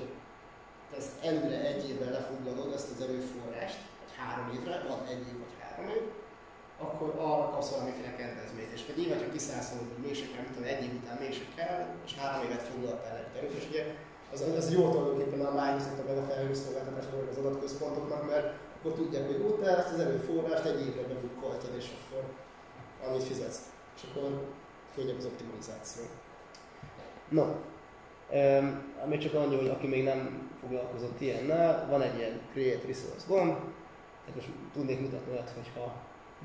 Speaker 1: te ezt előre egy évben lefoglalod ezt az erőforrást, vagy három évre, van egy év vagy három év, akkor arra kapsz valamiféle kedvezményt. És vagy évet, ha kiszállszol, hogy mégse kell, tudom, egy év után mégse kell, és három évet foglaltál el. És ugye az, az jó tulajdonképpen a Microsoftnak, meg a felhőszolgáltatásnak, meg az adatközpontoknak, mert akkor tudják, hogy ott ezt az erőforrást egy évre bebukkoltad, és akkor amit fizetsz. És akkor könnyebb az optimalizáció. Um, ami csak annyi, hogy aki még nem foglalkozott ilyennel, van egy ilyen Create Resource gomb, tehát most tudnék mutatni olyat, hogyha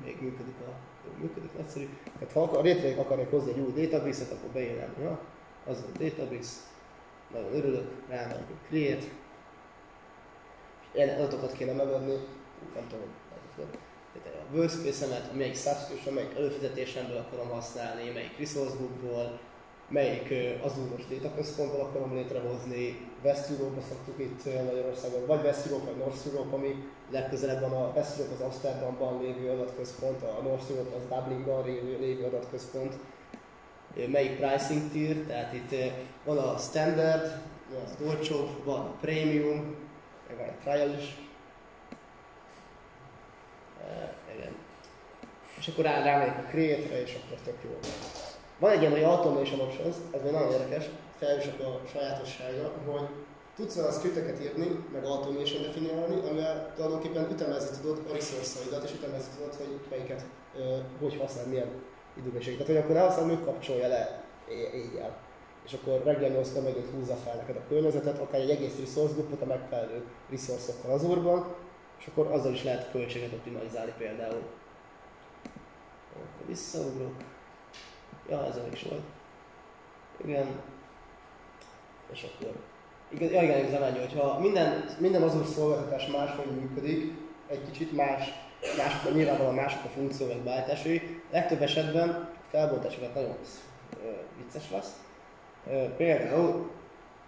Speaker 1: még működik a működik, nagyszerű. Tehát ha akar, létre akarnék hozni egy új database-et, akkor beírnám, ja, az a database, nagyon örülök, rámegyek a create, ilyen adatokat kéne megadni, nem tudom, a workspace-emet, melyik subscription, melyik előfizetésemből akarom használni, melyik resource bookból, melyik Azure-os détaközpontból akarom létrehozni. West Europe-ba szoktuk itt Magyarországon, vagy West Europe, vagy North Europe, ami legközelebb van a West Europe az Amsterdamban lévő adatközpont, a North Europe az Dublinban lévő, lévő adatközpont. Melyik pricing tier, tehát itt van a standard, az olcsóbb, van a premium, meg van a trial is. Igen. És akkor rá, rámegyek a create-re, és akkor tök jó van. Egy ilyen, hogy automation options, ez még nagyon érdekes, felhősök a sajátossága, hogy tudsz olyan scripteket írni, meg automation definiálni, amivel tulajdonképpen ütemezni tudod a resource-aidat, és ütemezni tudod, hogy melyiket, hogy használ, milyen időbenség. Tehát, hogy akkor ne használom, ő kapcsolja le éjjel. És akkor reggel 8 megint húzza fel neked a környezetet, akár egy egész resource groupot a megfelelő resource-okkal az úrban, és akkor azzal is lehet a költséget optimalizálni például. Akkor visszaugrok. Ja, ez is volt. Igen. És akkor... Igen, ja, igen, igazán annyi, hogyha minden, minden azon szolgáltatás máshogy működik, egy kicsit más, más nyilvánvalóan mások a funkció meg beállításai, legtöbb esetben a felbontásokat nagyon vicces lesz. Például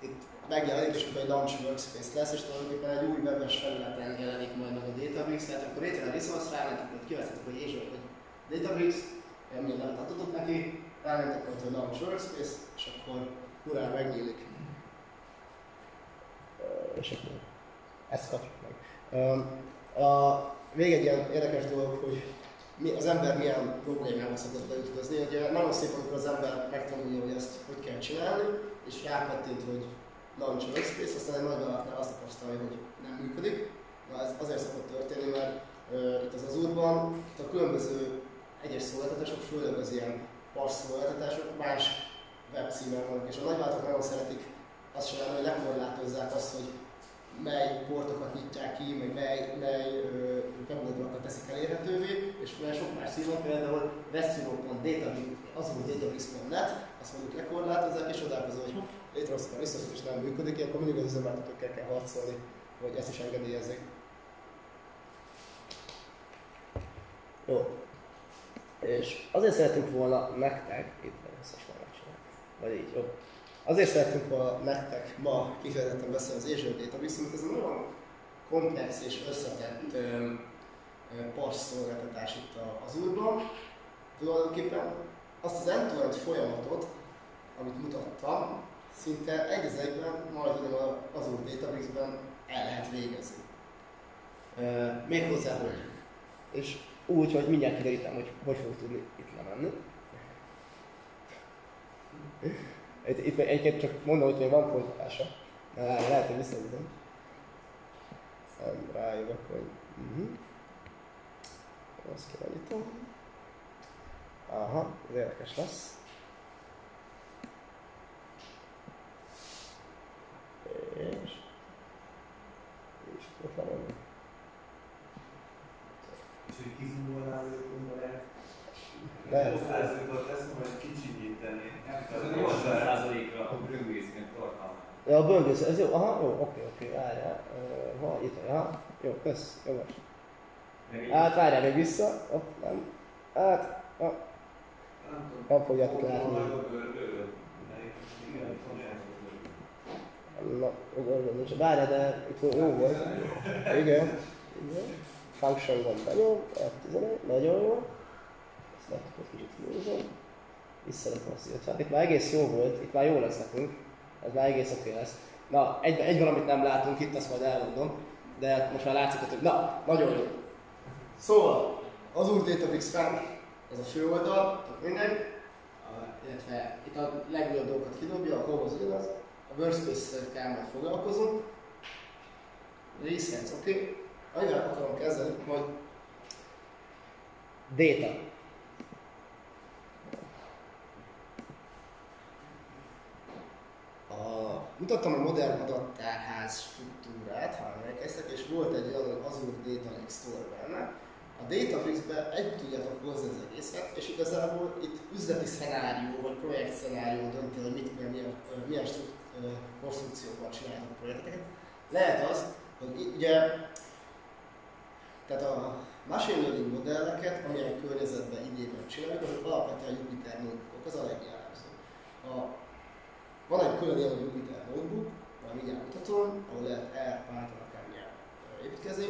Speaker 1: itt megjelenik, és egy launch workspace lesz, és tulajdonképpen egy új webes felületen jelenik majd meg a Databricks, tehát akkor létrejön a resource rá, hogy kivezetik, hogy Azure vagy Databricks, mindent adhatok neki, rámentek ott, hogy launch workspace, és akkor urán megnyílik. És akkor ezt kapjuk meg. A, még egy ilyen érdekes dolog, hogy mi, az ember milyen problémába szokott beütközni. Ugye nagyon szép, amikor az ember megtanulja, hogy ezt hogy kell csinálni, és rákattint, hogy launch workspace, aztán egy nagy vállalatnál azt tapasztalja, hogy nem működik. Na ez azért szokott történni, mert uh, itt az Azure-ban a különböző egyes szolgáltatások, főleg az ilyen PAS szolgáltatások más webcímen vannak, és a nagyvállalatok nagyon szeretik azt csinálni, hogy lekorlátozzák azt, hogy mely portokat nyitják ki, meg mely, mely weboldalakat teszik elérhetővé, és olyan sok más színon, például webszínok.database, azon database.net, azt mondjuk lekorlátozzák, és csodálkozó, hogy létrehoztak a resource és nem működik, akkor mindig az üzemeltetőkkel kell harcolni, hogy ezt is engedélyezzék. Jó. És azért szeretünk volna nektek, itt meg összes vagy így, jó. Azért szeretünk volna nektek ma kifejezetten beszélni az Azure Database, mert ez egy nagyon komplex és összetett parsz szolgáltatás itt az úrban. Tulajdonképpen azt az end-to-end folyamatot, amit mutattam, szinte egy az egyben, majdnem az úr database-ben el lehet végezni. Még hozzá, hogy. És úgy, hogy mindjárt kiderítem, hogy hogy fogok tudni itt lemenni. Itt, itt egyébként csak mondom, hogy még van folytatása. Lehet, hogy visszaütöm. Aztán rájövök, hogy... Uh-huh. Azt kirányítom. Aha, ez érdekes lesz. És... És ott lemenni.
Speaker 3: És hogy kizumolnál őket,
Speaker 1: Lehet.
Speaker 3: Százalékot lesz, majd kicsinyíteni.
Speaker 4: Ez 80%-ra a bővészként tartalmaz.
Speaker 1: Ja, a böngész, ez jó, aha, jó, oké, oké, várjál. Uh, ha, itt van, aha, jó, kösz, jó most. Hát várjál még vissza, hopp, nem. Hát, ah, nem fogjátok látni.
Speaker 3: Meg a bőrlő. Igen,
Speaker 1: Na, de jó volt. Igen. Igen. Function van benyom, F11, nagyon jó. Ezt lehet, hogy kicsit nézem. Visszarakom azt 50. Itt már egész jó volt, itt már jó lesz nekünk. Ez már egész oké lesz. Na, egy, egy valamit nem látunk itt, azt majd elmondom. De most már látszik, hogy na, nagyon jó. Szóval, az úr Database Front, ez a fő oldal, mindegy, a- illetve itt a legújabb dolgokat kidobja, a home az ugyanaz, a workspace-szel kell majd foglalkozunk. Research, oké. Okay. Amivel akarom kezdeni, hogy data. A, mutattam a modern adattárház struktúrát, ha emlékeztek, és volt egy Azure Data Lake Store benne. A Databricks-be egy tudjátok hozni az egészet, és igazából itt üzleti szenárió, vagy projekt szenárió dönti, hogy mit milyen, ö, milyen stru- csináljátok a projekteket. Lehet az, hogy ugye, tehát a machine learning modelleket, amilyen környezetben idében csináljuk, azok alapvetően Jupyter notebookok, az a legjellemző. A, van egy külön ilyen Jupyter notebook, majd mindjárt mutatom, ahol lehet R, Python, akármilyen ö, építkezni,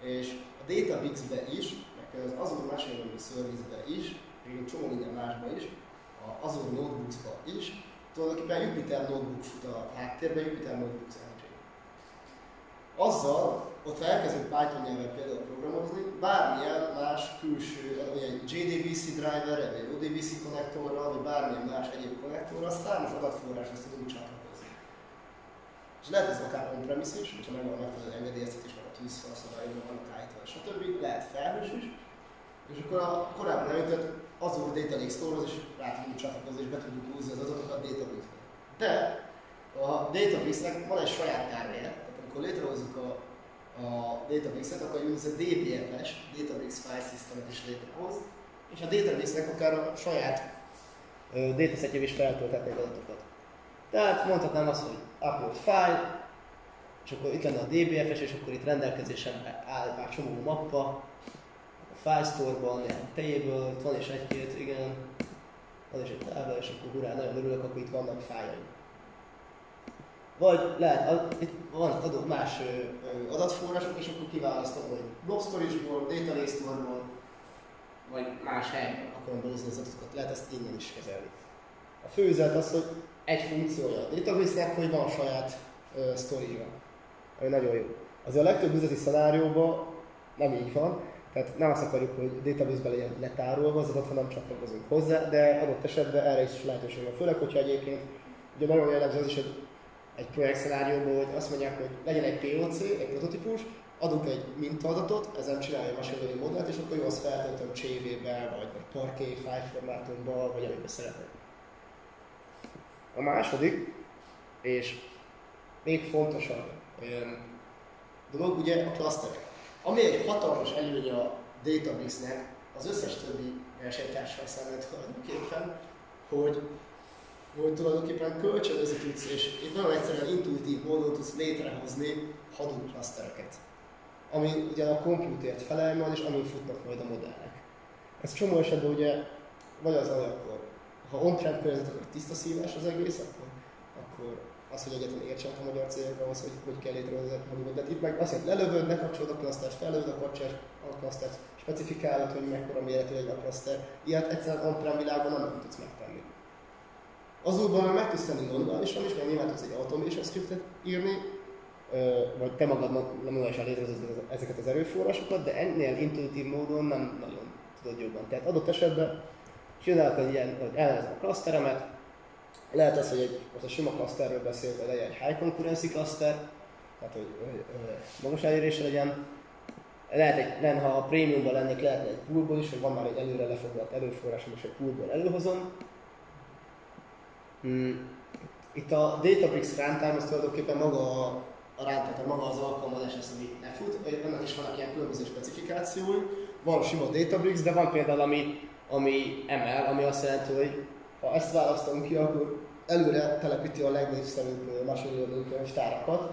Speaker 1: és a Databricks-be is, meg az Azure Machine Learning Service-be is, még csomó minden másba is, a Azure Notebooks-ba is, tulajdonképpen Jupyter Notebook fut a háttérben, Jupyter Notebooks engine. Azzal, ott elkezdünk Python nyelven például programozni, bármilyen más külső, vagy egy JDBC driver, vagy ODBC konnektorral, vagy bármilyen más egyéb konnektorral számos adatforráshoz tudunk csatlakozni. És lehet ez akár on-premise is, hogyha megvan a megfelelő engedélyeztetés, meg a tűzszalszabályokban vannak állítva, stb. Lehet felhős is, és akkor a korábban említett Azure Data Store-hoz is rá tudunk csatlakozni, és be tudjuk húzni az adatokat Databricks-be. De a Databricks-nek van egy saját tárhelye, tehát amikor létrehozzuk a, a Databricks-et, akkor egy úgynevezett DBFS, Databricks File System-et is létrehoz, és a Databricks-nek akár a saját ö, datasetje is feltölthetnék adatokat. Tehát mondhatnám azt, hogy upload file, és akkor itt lenne a DBFS, és akkor itt rendelkezésemre áll már csomó mappa, file store-ban, ilyen table, itt van is egy-két, igen, van is egy tábla, és akkor hurrá, nagyon örülök, akkor itt vannak fájljaim. Vagy lehet, ad- itt vannak adott más ö, ö, adatforrások, és akkor kiválasztom, hogy blob storage-ból, data lake store-ból, vagy más helyen akarom behozni az adatokat, lehet ezt innen is kezelni. A fő az, hogy egy funkciója a database-nek, hogy van saját uh, sztoria, ami nagyon jó. Azért a legtöbb üzleti szenárióban nem így van, tehát nem azt akarjuk, hogy database-be legyen letárolva az adat, hanem csatlakozunk hozzá, de adott esetben erre is lehetőség van. Főleg, hogyha egyébként ugye nagyon jellemző az is, hogy egy projekt szenárióban, hogy azt mondják, hogy legyen egy POC, egy prototípus, adunk egy mintaadatot, ezen csinálja a machine learning modellt, és akkor jó, azt feltöltöm CV-be, vagy, vagy Parquet file formátumban, vagy amiben szeretnék. A második, és még fontosabb dolog ugye a klaszterek. Ami egy hatalmas előnye a Databricks-nek az összes többi versenytársal szemben tulajdonképpen, hogy, hogy tulajdonképpen kölcsönözni tudsz, és itt nagyon egyszerűen intuitív módon tudsz létrehozni Hadoop klasztereket. Ami ugye a komputert felel majd, és amin futnak majd a modellek. Ez csomó esetben ugye, vagy az, akkor, ha on-prem környezet, akkor tiszta szívás az egész, akkor, akkor az, hogy egyetlen értsenek a magyar cégek ahhoz, hogy hogy kell létrehozni a. De itt meg azt jelenti, lelövöd, lekapcsolod a klasztert, fellövöd a kapcsolás, a klasztert, specifikálod, hogy mekkora méretű egy a klaszter. Ilyet egyszerűen on-prem világban nem tudsz megtenni. Azonban meg tudsz tenni manuálisan is, mert nyilván tudsz egy automation scriptet írni, vagy te magad manuálisan létrehozod ezeket az erőforrásokat, de ennél intuitív módon nem nagyon tudod jobban. Tehát adott esetben csinálok egy ilyen, hogy elnevezem a klaszteremet, lehet az, hogy egy, most a sima klaszterről beszélünk, hogy legyen egy high concurrency cluster, tehát hogy, hogy ö, magas elérésre legyen. Lehet egy, nem, ha a prémiumban lennék, lehetne egy poolból is, hogy van már egy előre lefoglalt erőforrásom, és egy poolból előhozom. Hmm. Itt a Databricks runtime az tulajdonképpen maga a, a runtime, tehát maga az alkalmazás, ez, ami lefut, ennek is vannak ilyen különböző specifikációi. Van sima Databricks, de van például, ami, ami ML, ami azt jelenti, hogy ha ezt választom ki, akkor előre telepíti a legnépszerűbb learning könyvtárakat,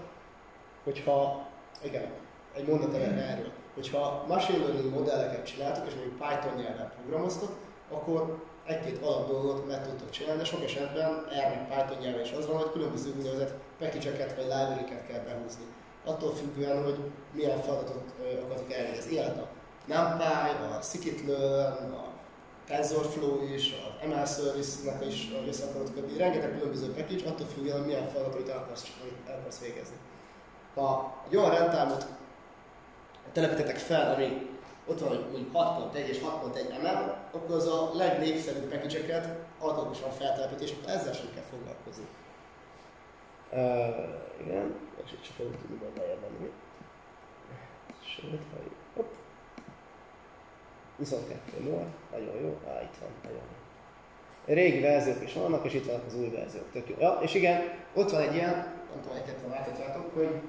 Speaker 1: hogyha, igen, egy mondat erre erről, hogyha machine learning modelleket csináltok, és mondjuk Python nyelven programoztok, akkor egy-két alap dolgot meg tudtok csinálni, de sok esetben meg Python nyelven is az van, hogy különböző úgynevezett package vagy library kell behúzni. Attól függően, hogy milyen feladatot akartok elvégezni. Élet a NumPy, a scikit-learn, a TensorFlow is, a ML Service-nek is össze akarod kötni. Rengeteg különböző package, attól függően, hogy milyen feladatot el akarsz, el akarsz végezni. Ha egy olyan rendtámot telepítetek fel, ami ott van mondjuk 6.1 és 6.1 ML, akkor az a legnépszerűbb package-eket automatikusan feltelepítés, ezzel sem kell foglalkozni. Uh, igen, és itt sem fogunk tudni lejjebb menni. Sőt, ha hopp. 22 no, nagyon jó, á, itt van, nagyon jó. Régi verziók is vannak, és itt vannak az új verziók, tök jó. Ja, és igen, ott van egy ilyen, nem tudom, egy-kettő láthatjátok, hogy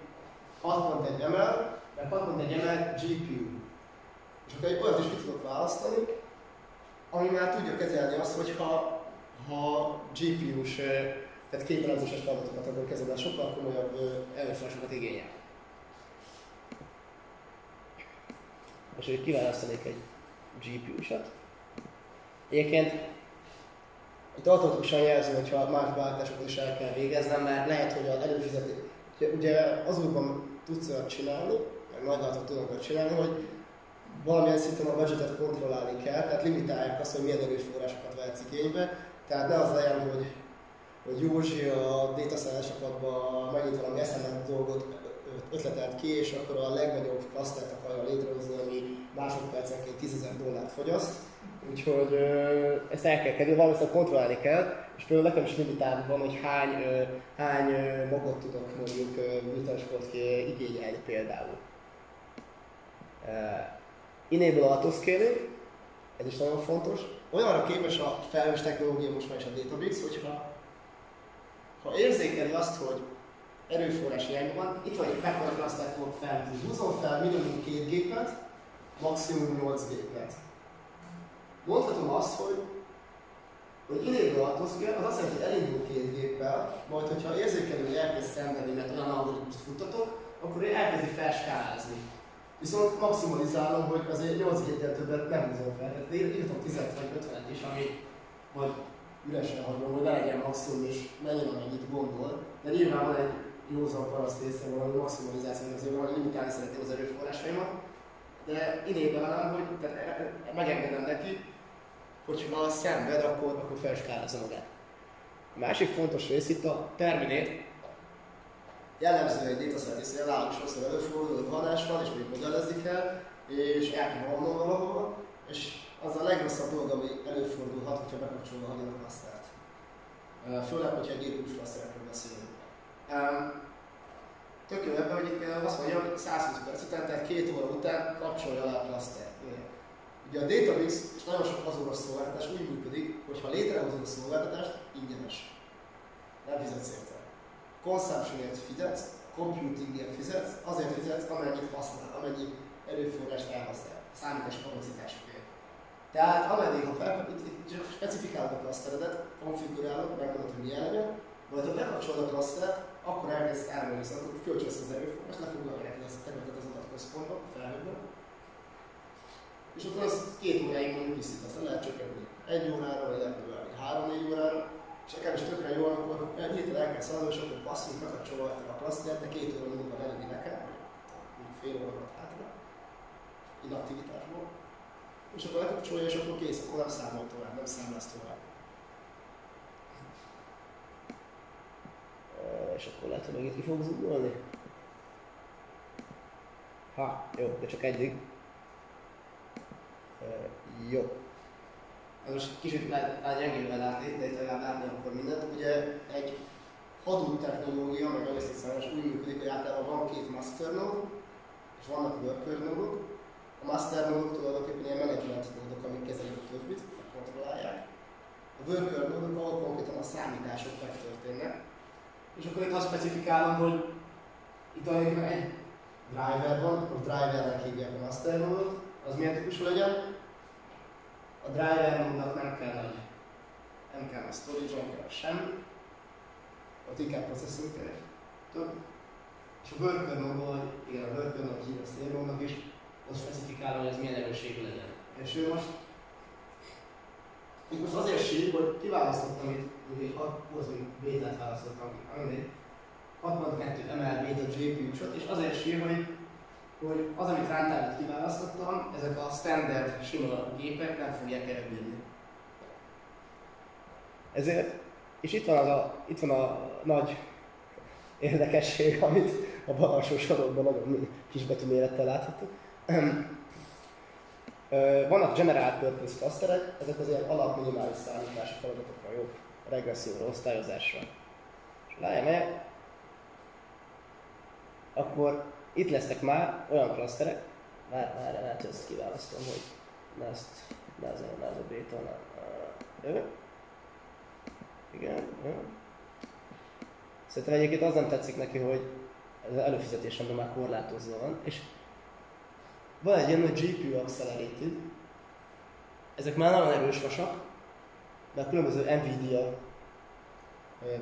Speaker 1: 6.1 ML, meg 6.1 ML GPU. És akkor egy olyat is ki tudok választani, ami már tudja kezelni azt, hogy ha, ha GPU-s, tehát képelemzéses feladatokat akar kezelni, sokkal komolyabb erőforrásokat igényel. Most hogy kiválasztanék egy GPU-sat. Egyébként itt automatikusan jelzi, hogyha más beállításokat is el kell végeznem, mert lehet, hogy az előfizetés, ugye azonban tudsz olyat csinálni, meg nagy tudok csinálni, hogy valamilyen szinten a budgetet kontrollálni kell, tehát limitálják azt, hogy milyen erőforrásokat vehetsz igénybe. Tehát ne az legyen, hogy, hogy Józsi a data science csapatban megint valami eszemelt dolgot ötletelt ki, és akkor a legnagyobb klasztert akarja létrehozni, ami másodpercenként 10 ezer dollárt fogyaszt. Úgyhogy ezt el kell kerülni, valószínűleg kontrollálni kell, és például nekem is limitálva van, hogy hány, hány magot tudok mondjuk műtársport igényelni például. Enable autoscaling, ez is nagyon fontos. Olyanra képes a felhős technológia most már is a Databricks, hogyha ha érzékeli azt, hogy erőforrás hiányban van, itt vagy egy mekkora clustert fogok felhúzni. Húzom fel minimum két gépet, maximum 8 gépet. Mondhatom azt, hogy hogy enable autoscale az azt jelenti, hogy elindul két géppel, majd hogyha érzékelő, hogy elkezd szenvedni, mert olyan algoritmust futtatok, akkor elkezdi felskálázni Viszont maximalizálom, hogy azért 8 héttel többet nem húzom fel. Tehát írtam 10 vagy 50 is, ami majd üresen hagyom, hogy ne legyen maximum és menjen amennyit gondol. De nyilván van egy józan paraszt része, valami maximalizáció, azért valami limitálni szeretném az erőforrásaimat. De velem, hogy tehát e- e- megengedem neki, hogyha szenved, akkor, akkor felskálázza magát. A másik fontos rész itt a terminét, jellemző egy data scientist, nálunk sokszor előfordul, hogy vanás van, és még modellezni kell, és el kell vannom és az a legrosszabb dolog, ami előfordulhat, hogyha bekapcsolva a klasztert. Főleg, hogyha egy gépus klaszterekről beszélünk. Tök jó ebben, hogy itt például azt mondja, hogy 120 perc után, tehát két óra után kapcsolja le a klasztert. Ugye a Databricks és nagyon sok azonos szolgáltatás úgy működik, hogy ha létrehozod a szolgáltatást, ingyenes. Nem fizetsz érte consumptionért fizetsz, computingért fizetsz, azért fizetsz, amennyit használ, amennyi erőforrást elhasznál, számítás kapacitásokért. Tehát ameddig, ha fel, itt, itt csak specifikálod a klaszteredet, konfigurálod, megmondod, hogy milyen legyen, majd ha bekapcsolod a klasztert, akkor elkezdsz elmondani, szóval akkor kölcsönsz az erőforrást, lefoglalják ezt a területet az adatközpontba, a felhőben, és akkor az két óráig mondjuk viszik, aztán lehet csökkenteni egy órára, vagy lehet növelni három-négy órára, és nekem is tökre jó, amikor egy el kell szállni, és akkor passzív megkapcsolva a plasztert, de két óra múlva lenni nekem, vagy fél óra alatt hátra, inaktivitásból. És akkor lekapcsolja, és akkor kész, akkor nem számol tovább, nem számlász tovább. És akkor lehet, hogy megint ki fog zúgolni. Ha, jó, de csak eddig. jó most kicsit lehet gyengébben látni, de itt legalább látni akkor mindent. Ugye egy Hadoop technológia, meg Elasticsearch úgy működik, hogy általában van két master és vannak worker node. A master node tulajdonképpen ilyen management node amik kezelik a többit, kontrollálják. A worker node ahol konkrétan a számítások megtörténnek. És akkor itt azt specifikálom, hogy itt tulajdonképpen egy driver van, akkor drivernek hívják a master node az milyen típusú legyen, a driver módnak nem kell nagy, nem kell a storage, nem kell semmi, ott inkább processing kell több. És a worker node igen, a worker node hív a is, ott specifikálom, hogy ez milyen erőségű legyen. És ő most Itt most azért sír, hogy kiválasztottam itt, egy 6 hozunk bétát választottam ki, mindegy. 62 ML beta GPU-sot, és azért sír, hogy, hogy az, amit runtime kiválasztottam, ezek a standard sima gépek nem fogják elbírni. Ezért, és itt van, az a, itt van a nagy érdekesség, amit a bal alsó sorokban nagyon kisbetű mérettel láthatok. Vannak general purpose clusterek, ezek az ilyen alap minimális számítási feladatokra jó, regresszióra, osztályozásra. És rájemegyek, akkor itt lesznek már olyan klaszterek, már, már hogy ezt kiválasztom, hogy ne ezt, ne ez ne ez a beta, ne, ő. Igen, jó. Szerintem egyébként az nem tetszik neki, hogy az előfizetésemben már korlátozva van, és van egy ilyen, hogy GPU Accelerated, ezek már nagyon erős vasak, mert különböző Nvidia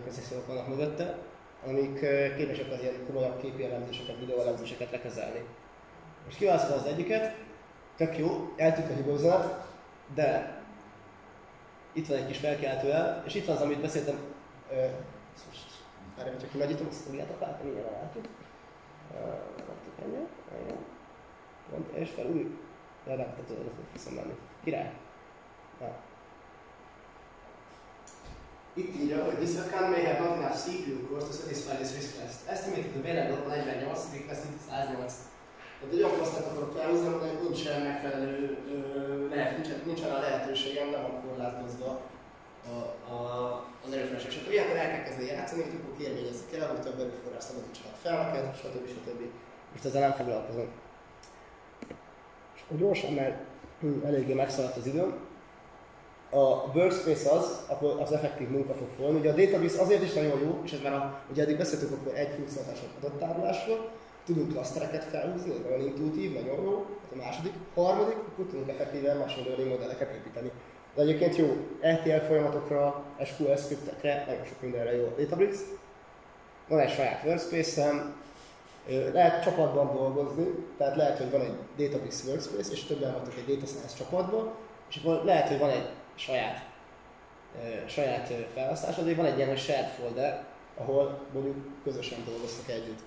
Speaker 1: processzorok vannak mögötte, amik képesek az ilyen komolyabb képi elemzéseket, videóelemzéseket lekezelni. Most kiválasztom az egyiket, tök jó, eltűnt a hibózat, de itt van egy kis felkeltő el, és itt van az, amit beszéltem, ezt most várjál, hogyha kinagyítom, azt tudjátok látni, mindjárt látjuk. Látjuk ennyi, igen. Pont, és fel új. Tudod, hogy hiszem menni. Király. Na. Itt írja, hogy this account may have not enough CPU cores to satisfy this request. Estimated available 48, requested 108. Tehát egy olyan posztát akarok felhúzni, aminek nincsen megfelelő, ö, lehet, nincsen, nincsen a lehetőségem, nem van korlátozva a, a, az erőforrás. És akkor ilyenkor el kell kezdeni játszani, hogy akkor kérvényezni kell, hogy több erőforrás szabadítsanak fel neked, stb. stb. Most ezzel nem foglalkozom. Gyorsan, mert hm, eléggé megszaladt az időm. A workspace az, akkor az effektív munka fog folyni. Ugye a database azért is nagyon jó, és ez már a, ugye eddig beszéltük akkor egy funkcionális adattárolásról, tudunk klasztereket felhúzni, ez nagyon intuitív, nagyon jó. Ez a második. Harmadik, akkor tudunk effektíven machine learning modelleket építeni. De egyébként jó ETL folyamatokra, SQL scriptekre, nagyon sok mindenre jó a Databricks. Van egy saját workspace-em, lehet csapatban dolgozni, tehát lehet, hogy van egy Databricks workspace, és többen vagytok egy Data Science csapatban, és akkor lehet, hogy van egy saját, saját ö, felhasználásod, vagy van egy ilyen hogy shared folder, ahol mondjuk közösen dolgoztak együtt.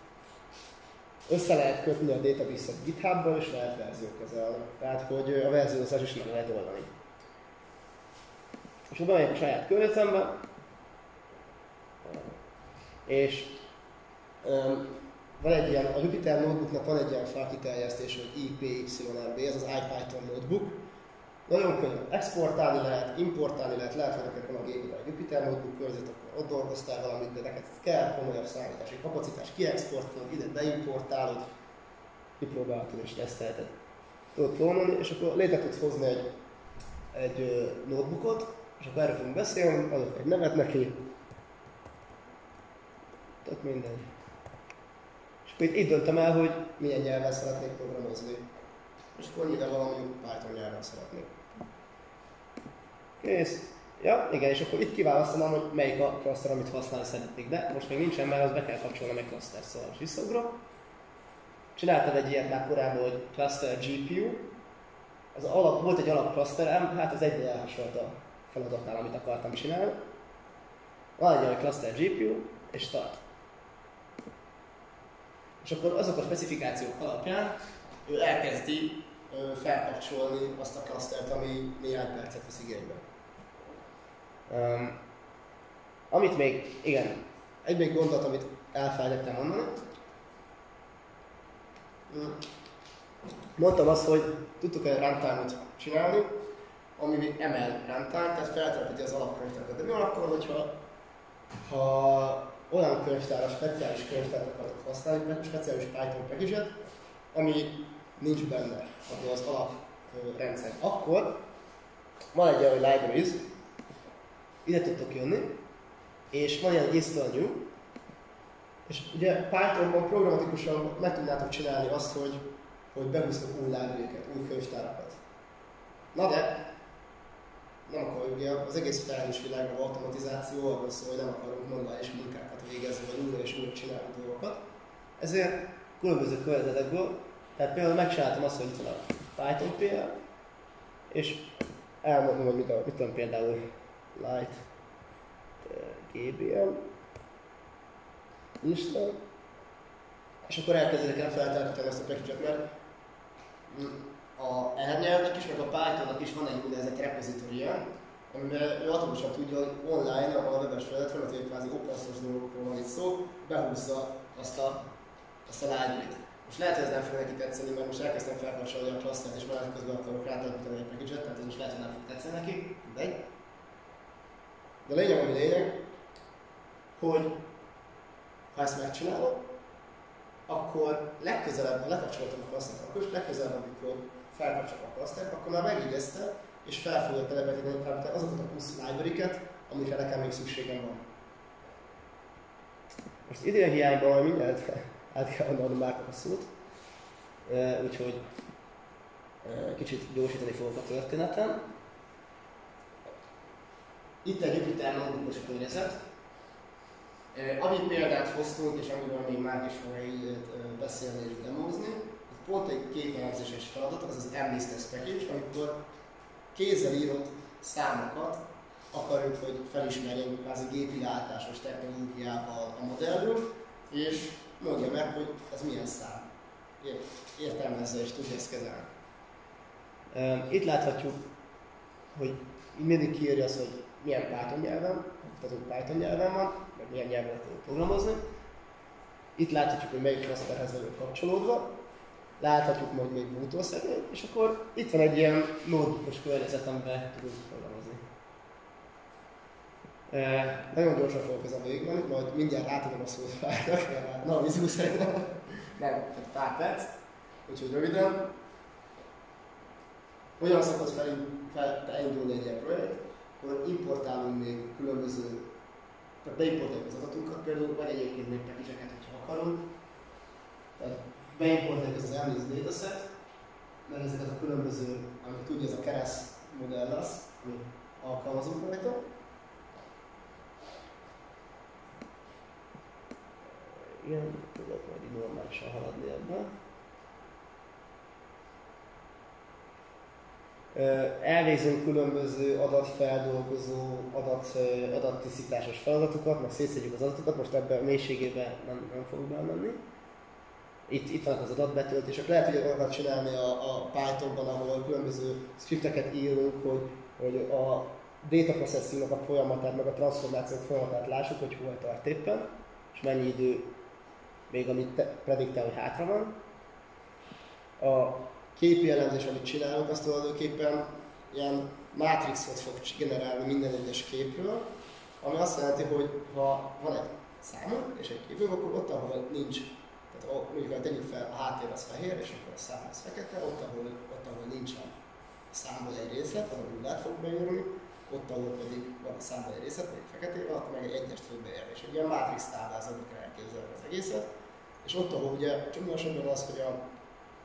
Speaker 1: Össze lehet kötni a database-et GitHub-ba, és lehet verziókezelni. Tehát, hogy a verziózás is meg lehet oldani. És oda megyek saját környezetembe, és van egy ilyen, a Jupyter Notebooknak van egy ilyen felkiterjesztés, hogy IPYRB, ez az IPython Notebook. Nagyon könnyű exportálni lehet, importálni lehet, lehet, hogy neked van a gépeden egy Jupyter Notebook körzet, akkor ott dolgoztál valamit, de neked kell komolyabb számítási kapacitás, kiexportálod, ide beimportálod, kipróbáltad és tesztelted. Tudod klónolni, és akkor létre tudsz hozni egy, egy notebookot, és akkor erről fogunk beszélni, adok egy nevet neki, tök mindegy. Itt, itt döntöm el, hogy milyen nyelven szeretnék programozni. És akkor nyilván valami Python nyelven szeretnék. Kész. Ja, igen, és akkor itt kiválasztanom, hogy melyik a cluster, amit használni szeretnék. De most még nincsen, mert az be kell kapcsolnom egy cluster, szóval visszaugrok. Csináltam egy ilyet már korábban, hogy cluster GPU. Az alap, volt egy alap clusterem, hát az egyre elhasolt a feladatnál, amit akartam csinálni. Van egy olyan cluster GPU, és start. És akkor azok a specifikációk alapján ő elkezdi felkapcsolni azt a klasztert, ami néhány percet vesz igénybe. Um, amit még, igen, egy még gondot, amit elfelejtettem mondani. Mondtam azt, hogy tudtuk egy runtime-ot csinálni, ami ML runtime, tehát feltölti az alapkönyvtárat. De mi van akkor, hogyha ha olyan könyvtár, speciális könyvtárat akarok használni, speciális Python package ami nincs benne abban az alaprendszer. Akkor van egy olyan libraries, ide tudtok jönni, és van ilyen install és ugye Pythonban programatikusan meg tudnátok csinálni azt, hogy, hogy behúztok új library-ket, új könyvtárakat. Na de, nem akarjuk, ugye az egész felhős világban automatizáció arról szól, hogy nem akarunk manuális munkákat végezni, vagy újra és újra csinálni dolgokat. Ezért különböző környezetekből, tehát például megcsináltam azt, hogy itt van a Python PL, és elmondom, hogy mit, a- tudom például Light eh, GBM lista, és akkor elkezdek el feltárítani ezt a package mert a R-nyelvnek is, meg a Pythonnak is van egy úgynevezett repozitória, amiben ő automatikusan tudja, hogy online, a webes felületről, hogy kvázi open source dolgokról van itt szó, behúzza azt a, azt a library-t. Most lehet, hogy ez nem fog neki tetszeni, mert most elkezdtem felkapcsolni a klasszert, és már közben akarok rátalapítani egy package tehát ez most lehet, hogy nem fog tetszeni neki, mindegy. De lényeg, ami lényeg, hogy ha ezt megcsinálod, akkor legközelebb, ha lekapcsoltam a klasszert, akkor is legközelebb, amikor felkapcsolom a klasszert, akkor már megjegyezte, és fel fogja telepíteni azokat a plusz library-ket, amikre nekem még szükségem van. Most idén hiányban majd mindjárt át kell adnom Márknak a szót, úgyhogy kicsit gyorsítani fogok a történeten. Itt egy Jupyter notebookos környezet. Ami példát hoztunk, és amiről még már is fog így beszélni és demózni, pont egy képelemzéses feladat, az az MListers package, amikor kézzel írott számokat akarjuk, hogy felismerjünk kvázi gépi látásos technológiával a modellről, és mondja meg, hogy ez milyen szám. Ért- Értelmezze és tudja ezt kezelni. Itt láthatjuk, hogy mindig kiírja azt, hogy milyen Python nyelven, tehát hogy Python nyelven van, meg milyen nyelven tudunk programozni. Itt láthatjuk, hogy melyik clusterhez vagyok kapcsolódva, láthatjuk majd még bútószegény, és akkor itt van egy ilyen notebookos környezet, amiben tudunk programozni. E, nagyon gyorsan fogok ezen végigmenni, majd mindjárt átadom a szót Várnak, mert már na, izú szerintem. Nem, pár perc, úgyhogy röviden. Olyan szokott fel, fel, elindulni egy ilyen projekt, hogy importálunk még különböző, beimportáljuk az adatunkat például, vagy egyébként még package hogyha akarunk. Tehát beimportáljuk az emlőz dataset, mert ezeket a különböző, amit tudja, ez a kereszt modell lesz, amit alkalmazunk rajta. Igen, tudok majd így normálisan haladni ebben. Elvégzünk különböző adatfeldolgozó, adat, adattisztításos feladatokat, meg szétszedjük az adatokat, most ebben a mélységében nem, nem fogok belemenni. Itt, itt vannak az adatbetöltések. Lehet, hogy olyanokat csinálni a, a Pythonban, ahol különböző scripteket írunk, hogy, hogy a data processingnak a folyamatát, meg a transformációk folyamatát lássuk, hogy hol tart éppen, és mennyi idő még amit prediktál, hogy hátra van. A képi elemzés, amit csinálunk, az tulajdonképpen ilyen matrixot fog generálni minden egyes képről, ami azt jelenti, hogy ha van egy számunk és egy képünk, akkor ott, ahol nincs, mondjuk, hogy tegyük fel, a háttér az fehér, és akkor a szám az fekete, ott, ahol, ott, ahol nincsen a számból egy részlet, ahol nullát fog beírni, ott, ahol pedig van a számból egy részlet, még feketével, akkor meg egy egyest fog beírni. És egy ilyen matrix táblázatot kell elképzelni az egészet. És ott, ahol ugye nagyon esetben az, hogy a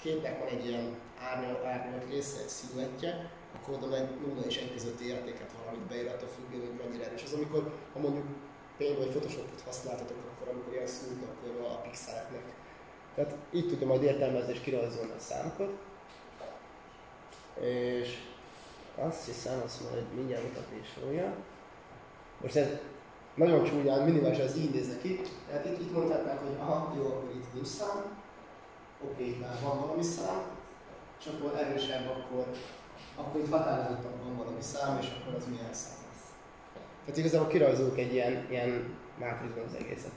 Speaker 1: képnek van egy ilyen árnyal, árnyalt része, egy sziluettje, akkor oda meg 0 és 1 közötti értéket valamit beír, attól függően, hogy mennyire erős. Az amikor, ha mondjuk Paint vagy Photoshopot használtatok, akkor amikor ilyen szűk, akkor a pixeleknek. Tehát így tudja majd értelmezni és kirajzolni a számokat. És azt hiszem, azt majd mindjárt mutatni is fogja. Most ez nagyon csúnyán, minimális ez így néz ki. Tehát itt, itt mondhatnák, hogy aha, jó, akkor itt nincs szám, oké, itt már van valami szám, és akkor erősebb, akkor, akkor itt határozottan van valami szám, és akkor az milyen szám lesz. Tehát igazából kirajzolunk egy ilyen, ilyen mátrixban az egészet.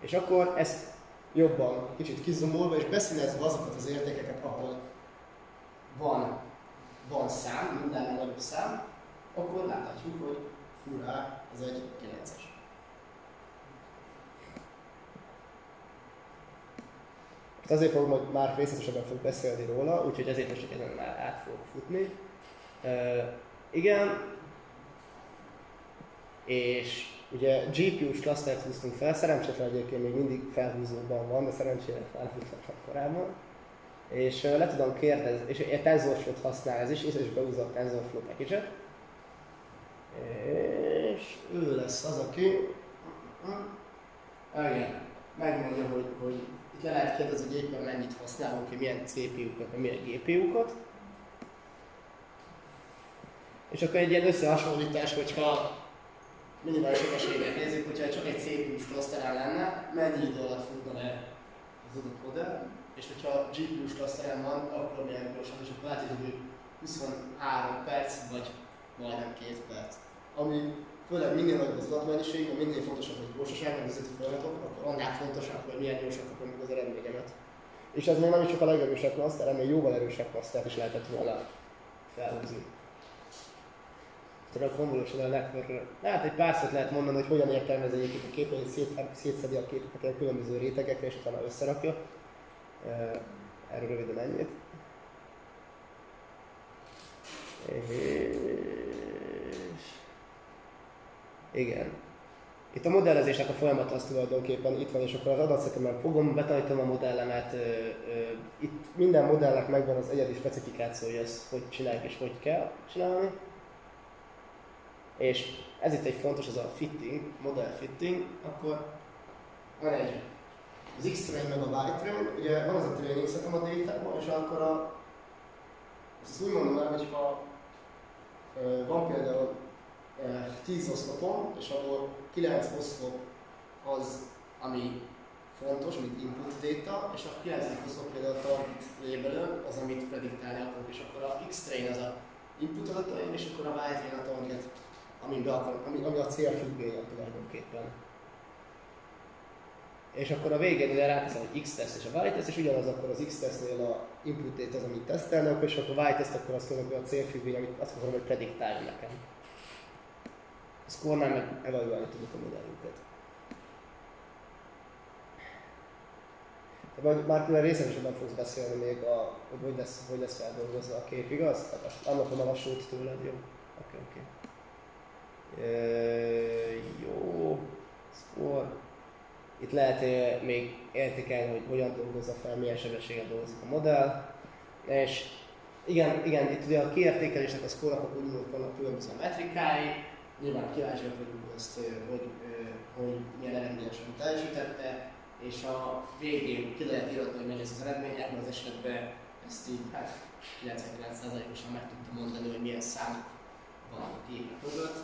Speaker 1: És akkor ezt jobban kicsit kizomolva és beszínezve azokat az értékeket, ahol van, van szám, minden nagyobb szám, akkor láthatjuk, hogy furá, ez egy 9-es. Most azért fogok majd már részletesebben fog beszélni róla, úgyhogy ezért most csak ezen már át fogok futni. Uh, igen, és ugye GPU-s clustert húztunk fel, szerencsétlen egyébként még mindig felhúzóban van, de szerencsére felhúzottam korábban. És le tudom kérdezni, és egy TensorFlow-t használ ez is, és behúzza a TensorFlow package-et. És ő lesz az, aki... Igen, megmondja, hogy, hogy itt le lehet kérdezni, hogy éppen mennyit használunk, hogy milyen CPU-kat, milyen GPU-kat. És akkor egy ilyen összehasonlítás, hogyha minimális esélyeket nézzük, hogyha csak egy CPU-s klaszteren lenne, mennyi idő alatt futna le az adott modell, és hogyha GPU-s klaszteren van, akkor milyen gyorsan, és akkor látjuk, hogy 23 perc, vagy majdnem 2 perc. Ami főleg minél nagyobb az adatmennyiség, minél fontosabb, hogy gyorsaság, meg üzleti folyamatok, akkor annál fontosabb, hogy milyen gyorsak akarom az eredményemet. És ez még nem is csak a legerősebb klaszter, ennél jóval erősebb klasztert is lehetett volna felhúzni. Tudod, a convolutional network Hát egy pár szót lehet mondani, hogy hogyan értelmezi egyébként a képet, hogy szét, szétszedi a képeket ilyen különböző rétegekre, és utána összerakja. Erről röviden ennyit. És... Igen. Itt a modellezésnek a folyamat az tulajdonképpen itt van, és akkor az adatszekemen fogom, betanítom a modellemet. Itt minden modellnek megvan az egyedi specifikációja, hogy csinálják és hogy kell csinálni. És ez itt egy fontos, az a fitting, modell fitting, akkor van egy az X-train meg a Y-train, ugye van az a training a data és akkor a, ezt úgy mondom el, hogy ha van például 10 oszlopom, és abból 9 oszlop az, ami fontos, mint input data, és a 9. oszlop például a target label az, amit prediktálni akarok, és akkor a X-train az a input adataim, és akkor a Y-train a target, ami, ami, ami a cél függvénye tulajdonképpen. És akkor a végén ugye ráteszem, hogy x-test és a y-test, és ugyanaz akkor az x-testnél a input az, amit tesztelnek, és akkor a y-test akkor azt mondom, hogy a célfüggvény, amit azt akarom, hogy prediktáljon nekem. A score meg evaluálni tudjuk a modellünket. Vagy már külön részletesebben fogsz beszélni még, a, hogy hogy lesz, hogy lesz feldolgozva a kép, igaz? Tehát annak a lassult tőled, jó? Oké, okay, oké. Okay. Jó. Score. Itt lehet eh, még értékelni, hogy hogyan dolgozza fel, milyen sebességgel dolgozik a modell. És igen, igen, itt ugye a kiértékelésnek a szkórnak úgy vannak különböző metrikái, nyilván kíváncsiak vagyunk eh, hogy, hogy milyen eredményesen teljesítette, és a végén ki lehet íratni, hogy megy ez az eredmény, ebben az esetben ezt így hát 99%-osan meg tudtam mondani, hogy milyen szám van a mögött.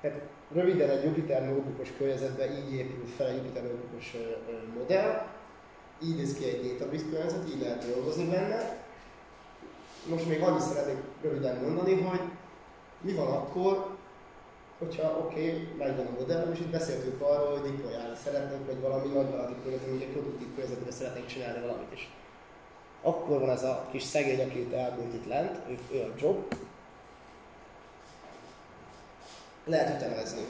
Speaker 1: Tehát röviden egy Jupyter notebookos környezetben így épül fel egy Jupyter notebookos modell, így néz ki egy database környezet, így lehet dolgozni benne. Most még annyit szeretnék röviden mondani, hogy mi van akkor, hogyha oké, okay, megvan a modell, és itt beszéltünk arról, hogy deployálni szeretnénk, vagy valami nagyvállalati környezetben, egy produktív környezetben szeretnénk csinálni valamit is. Akkor van ez a kis szegény, aki elbújt itt lent, ő, ő a job, lehet ütemezni.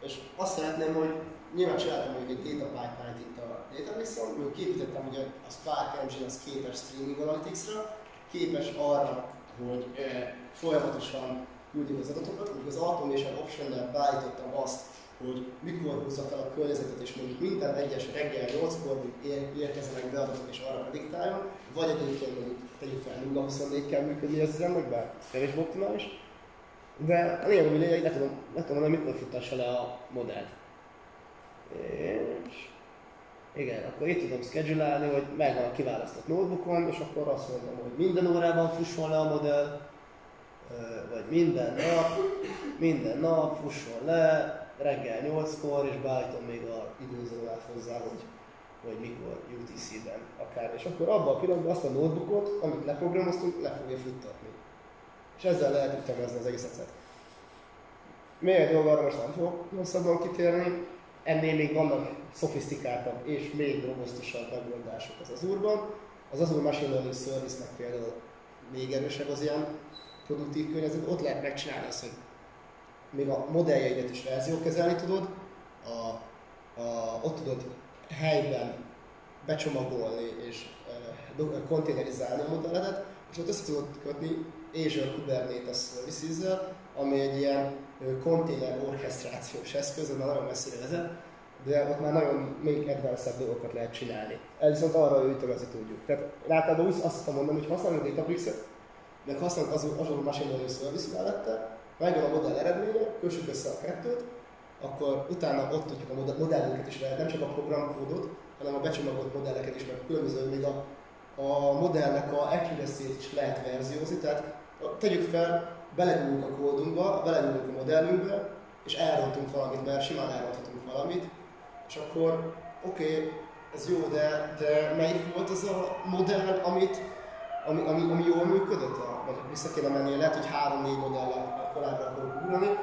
Speaker 1: És azt szeretném, hogy nyilván csináltam még egy data pipeline itt a database-on, még képítettem, hogy a Spark Engine az képes streaming analytics-ra, képes arra, hogy e, folyamatosan küldjük az adatokat, hogy az automation option-nel beállítottam azt, hogy mikor húzza fel a környezetet, és mondjuk minden egyes reggel 8-kor érkezenek be adatok, és arra prediktáljon, vagy egyébként mondjuk tegyük fel 0-24 kell működni az bár kevésbé optimális, de a lényeg, hogy le tudom, le tudom mondani, mikor futtassa le a modellt. És igen, akkor itt tudom schedulálni, hogy megvan a kiválasztott notebookon, és akkor azt mondom, hogy minden órában fusson le a modell, vagy minden nap, minden nap fusson le, reggel 8-kor, és beállítom még a időzónát hozzá, hogy, hogy mikor UTC-ben akár. És akkor abban a pillanatban azt a notebookot, amit leprogramoztunk, le fogja futtatni és ezzel lehet ütemezni az egészet. Még egy dolog arra most nem fogok hosszabban kitérni, ennél még vannak szofisztikáltabb és még robosztusabb megoldások az Azure-ban. Az Azure Machine Learning Service-nek például még erősebb az ilyen produktív környezet. Ott lehet megcsinálni azt, hogy még a modelljeidet is verziókezelni tudod, a, a, ott tudod helyben becsomagolni és e, konténerizálni a modelledet, és ott össze tudod kötni Azure Kubernetes services ami egy ilyen konténer orchesztrációs eszköz, ami nagyon messzire vezet, de ott már nagyon még advanced dolgokat lehet csinálni. Ez viszont arra ütemezni tudjuk. Tehát általában úgy azt tudom mondani, hogy használunk Databricks-et, meg használunk az Azure Machine Learning Service mellette, megvan a modell eredménye, kössük össze a kettőt, akkor utána ott tudjuk a modelleket is lehet, nem csak a programkódot, hanem a becsomagolt modelleket is, meg különböző még a, a modellnek a accuracy is lehet verziózni, tehát tegyük fel, belegulunk a kódunkba, belegulunk a modellünkbe, és elrontunk valamit, mert simán elronthatunk valamit, és akkor oké, okay, ez jó, de, de melyik volt az a modell, amit, ami, ami, ami jól működött? Vagy vissza kéne menni, lehet, hogy három-négy modellel korábban akarok ugrani,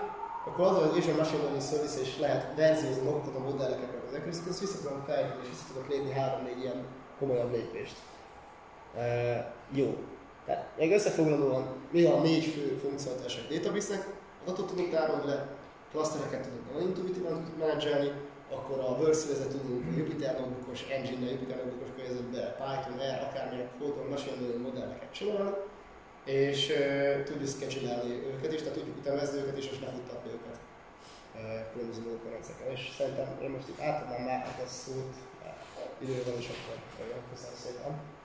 Speaker 1: akkor az, hogy Azure Machine Learning Service és lehet verziózni magukat a modelleket, meg az accuracy ezt vissza tudom fejlődni, és vissza tudok lépni három-négy ilyen komolyabb lépést. E, jó. Tehát még összefoglalóan, mi a négy fő funkcionalitás egy database-nek, adatot tudunk tárolni le, klasztereket tudunk nagyon intuitívan menedzselni, akkor a Workspace-et tudunk a Jupyter notebookos engine Jupyter notebookos környezetbe, Python, R, akármilyen kódon, machine learning modelleket csinálni, és uh, tudjuk sketchelni őket is, tehát tudjuk ütemezni őket is, és lefuttatni őket különböző módszerekkel. És szerintem én most itt átadnám már a szót, idővel is akkor köszönöm szépen.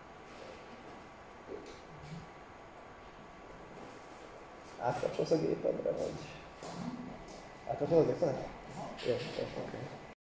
Speaker 1: Átkapcsolsz a gépedre, vagy? Átkapcsolod a gépedre? Jó, oké. Okay.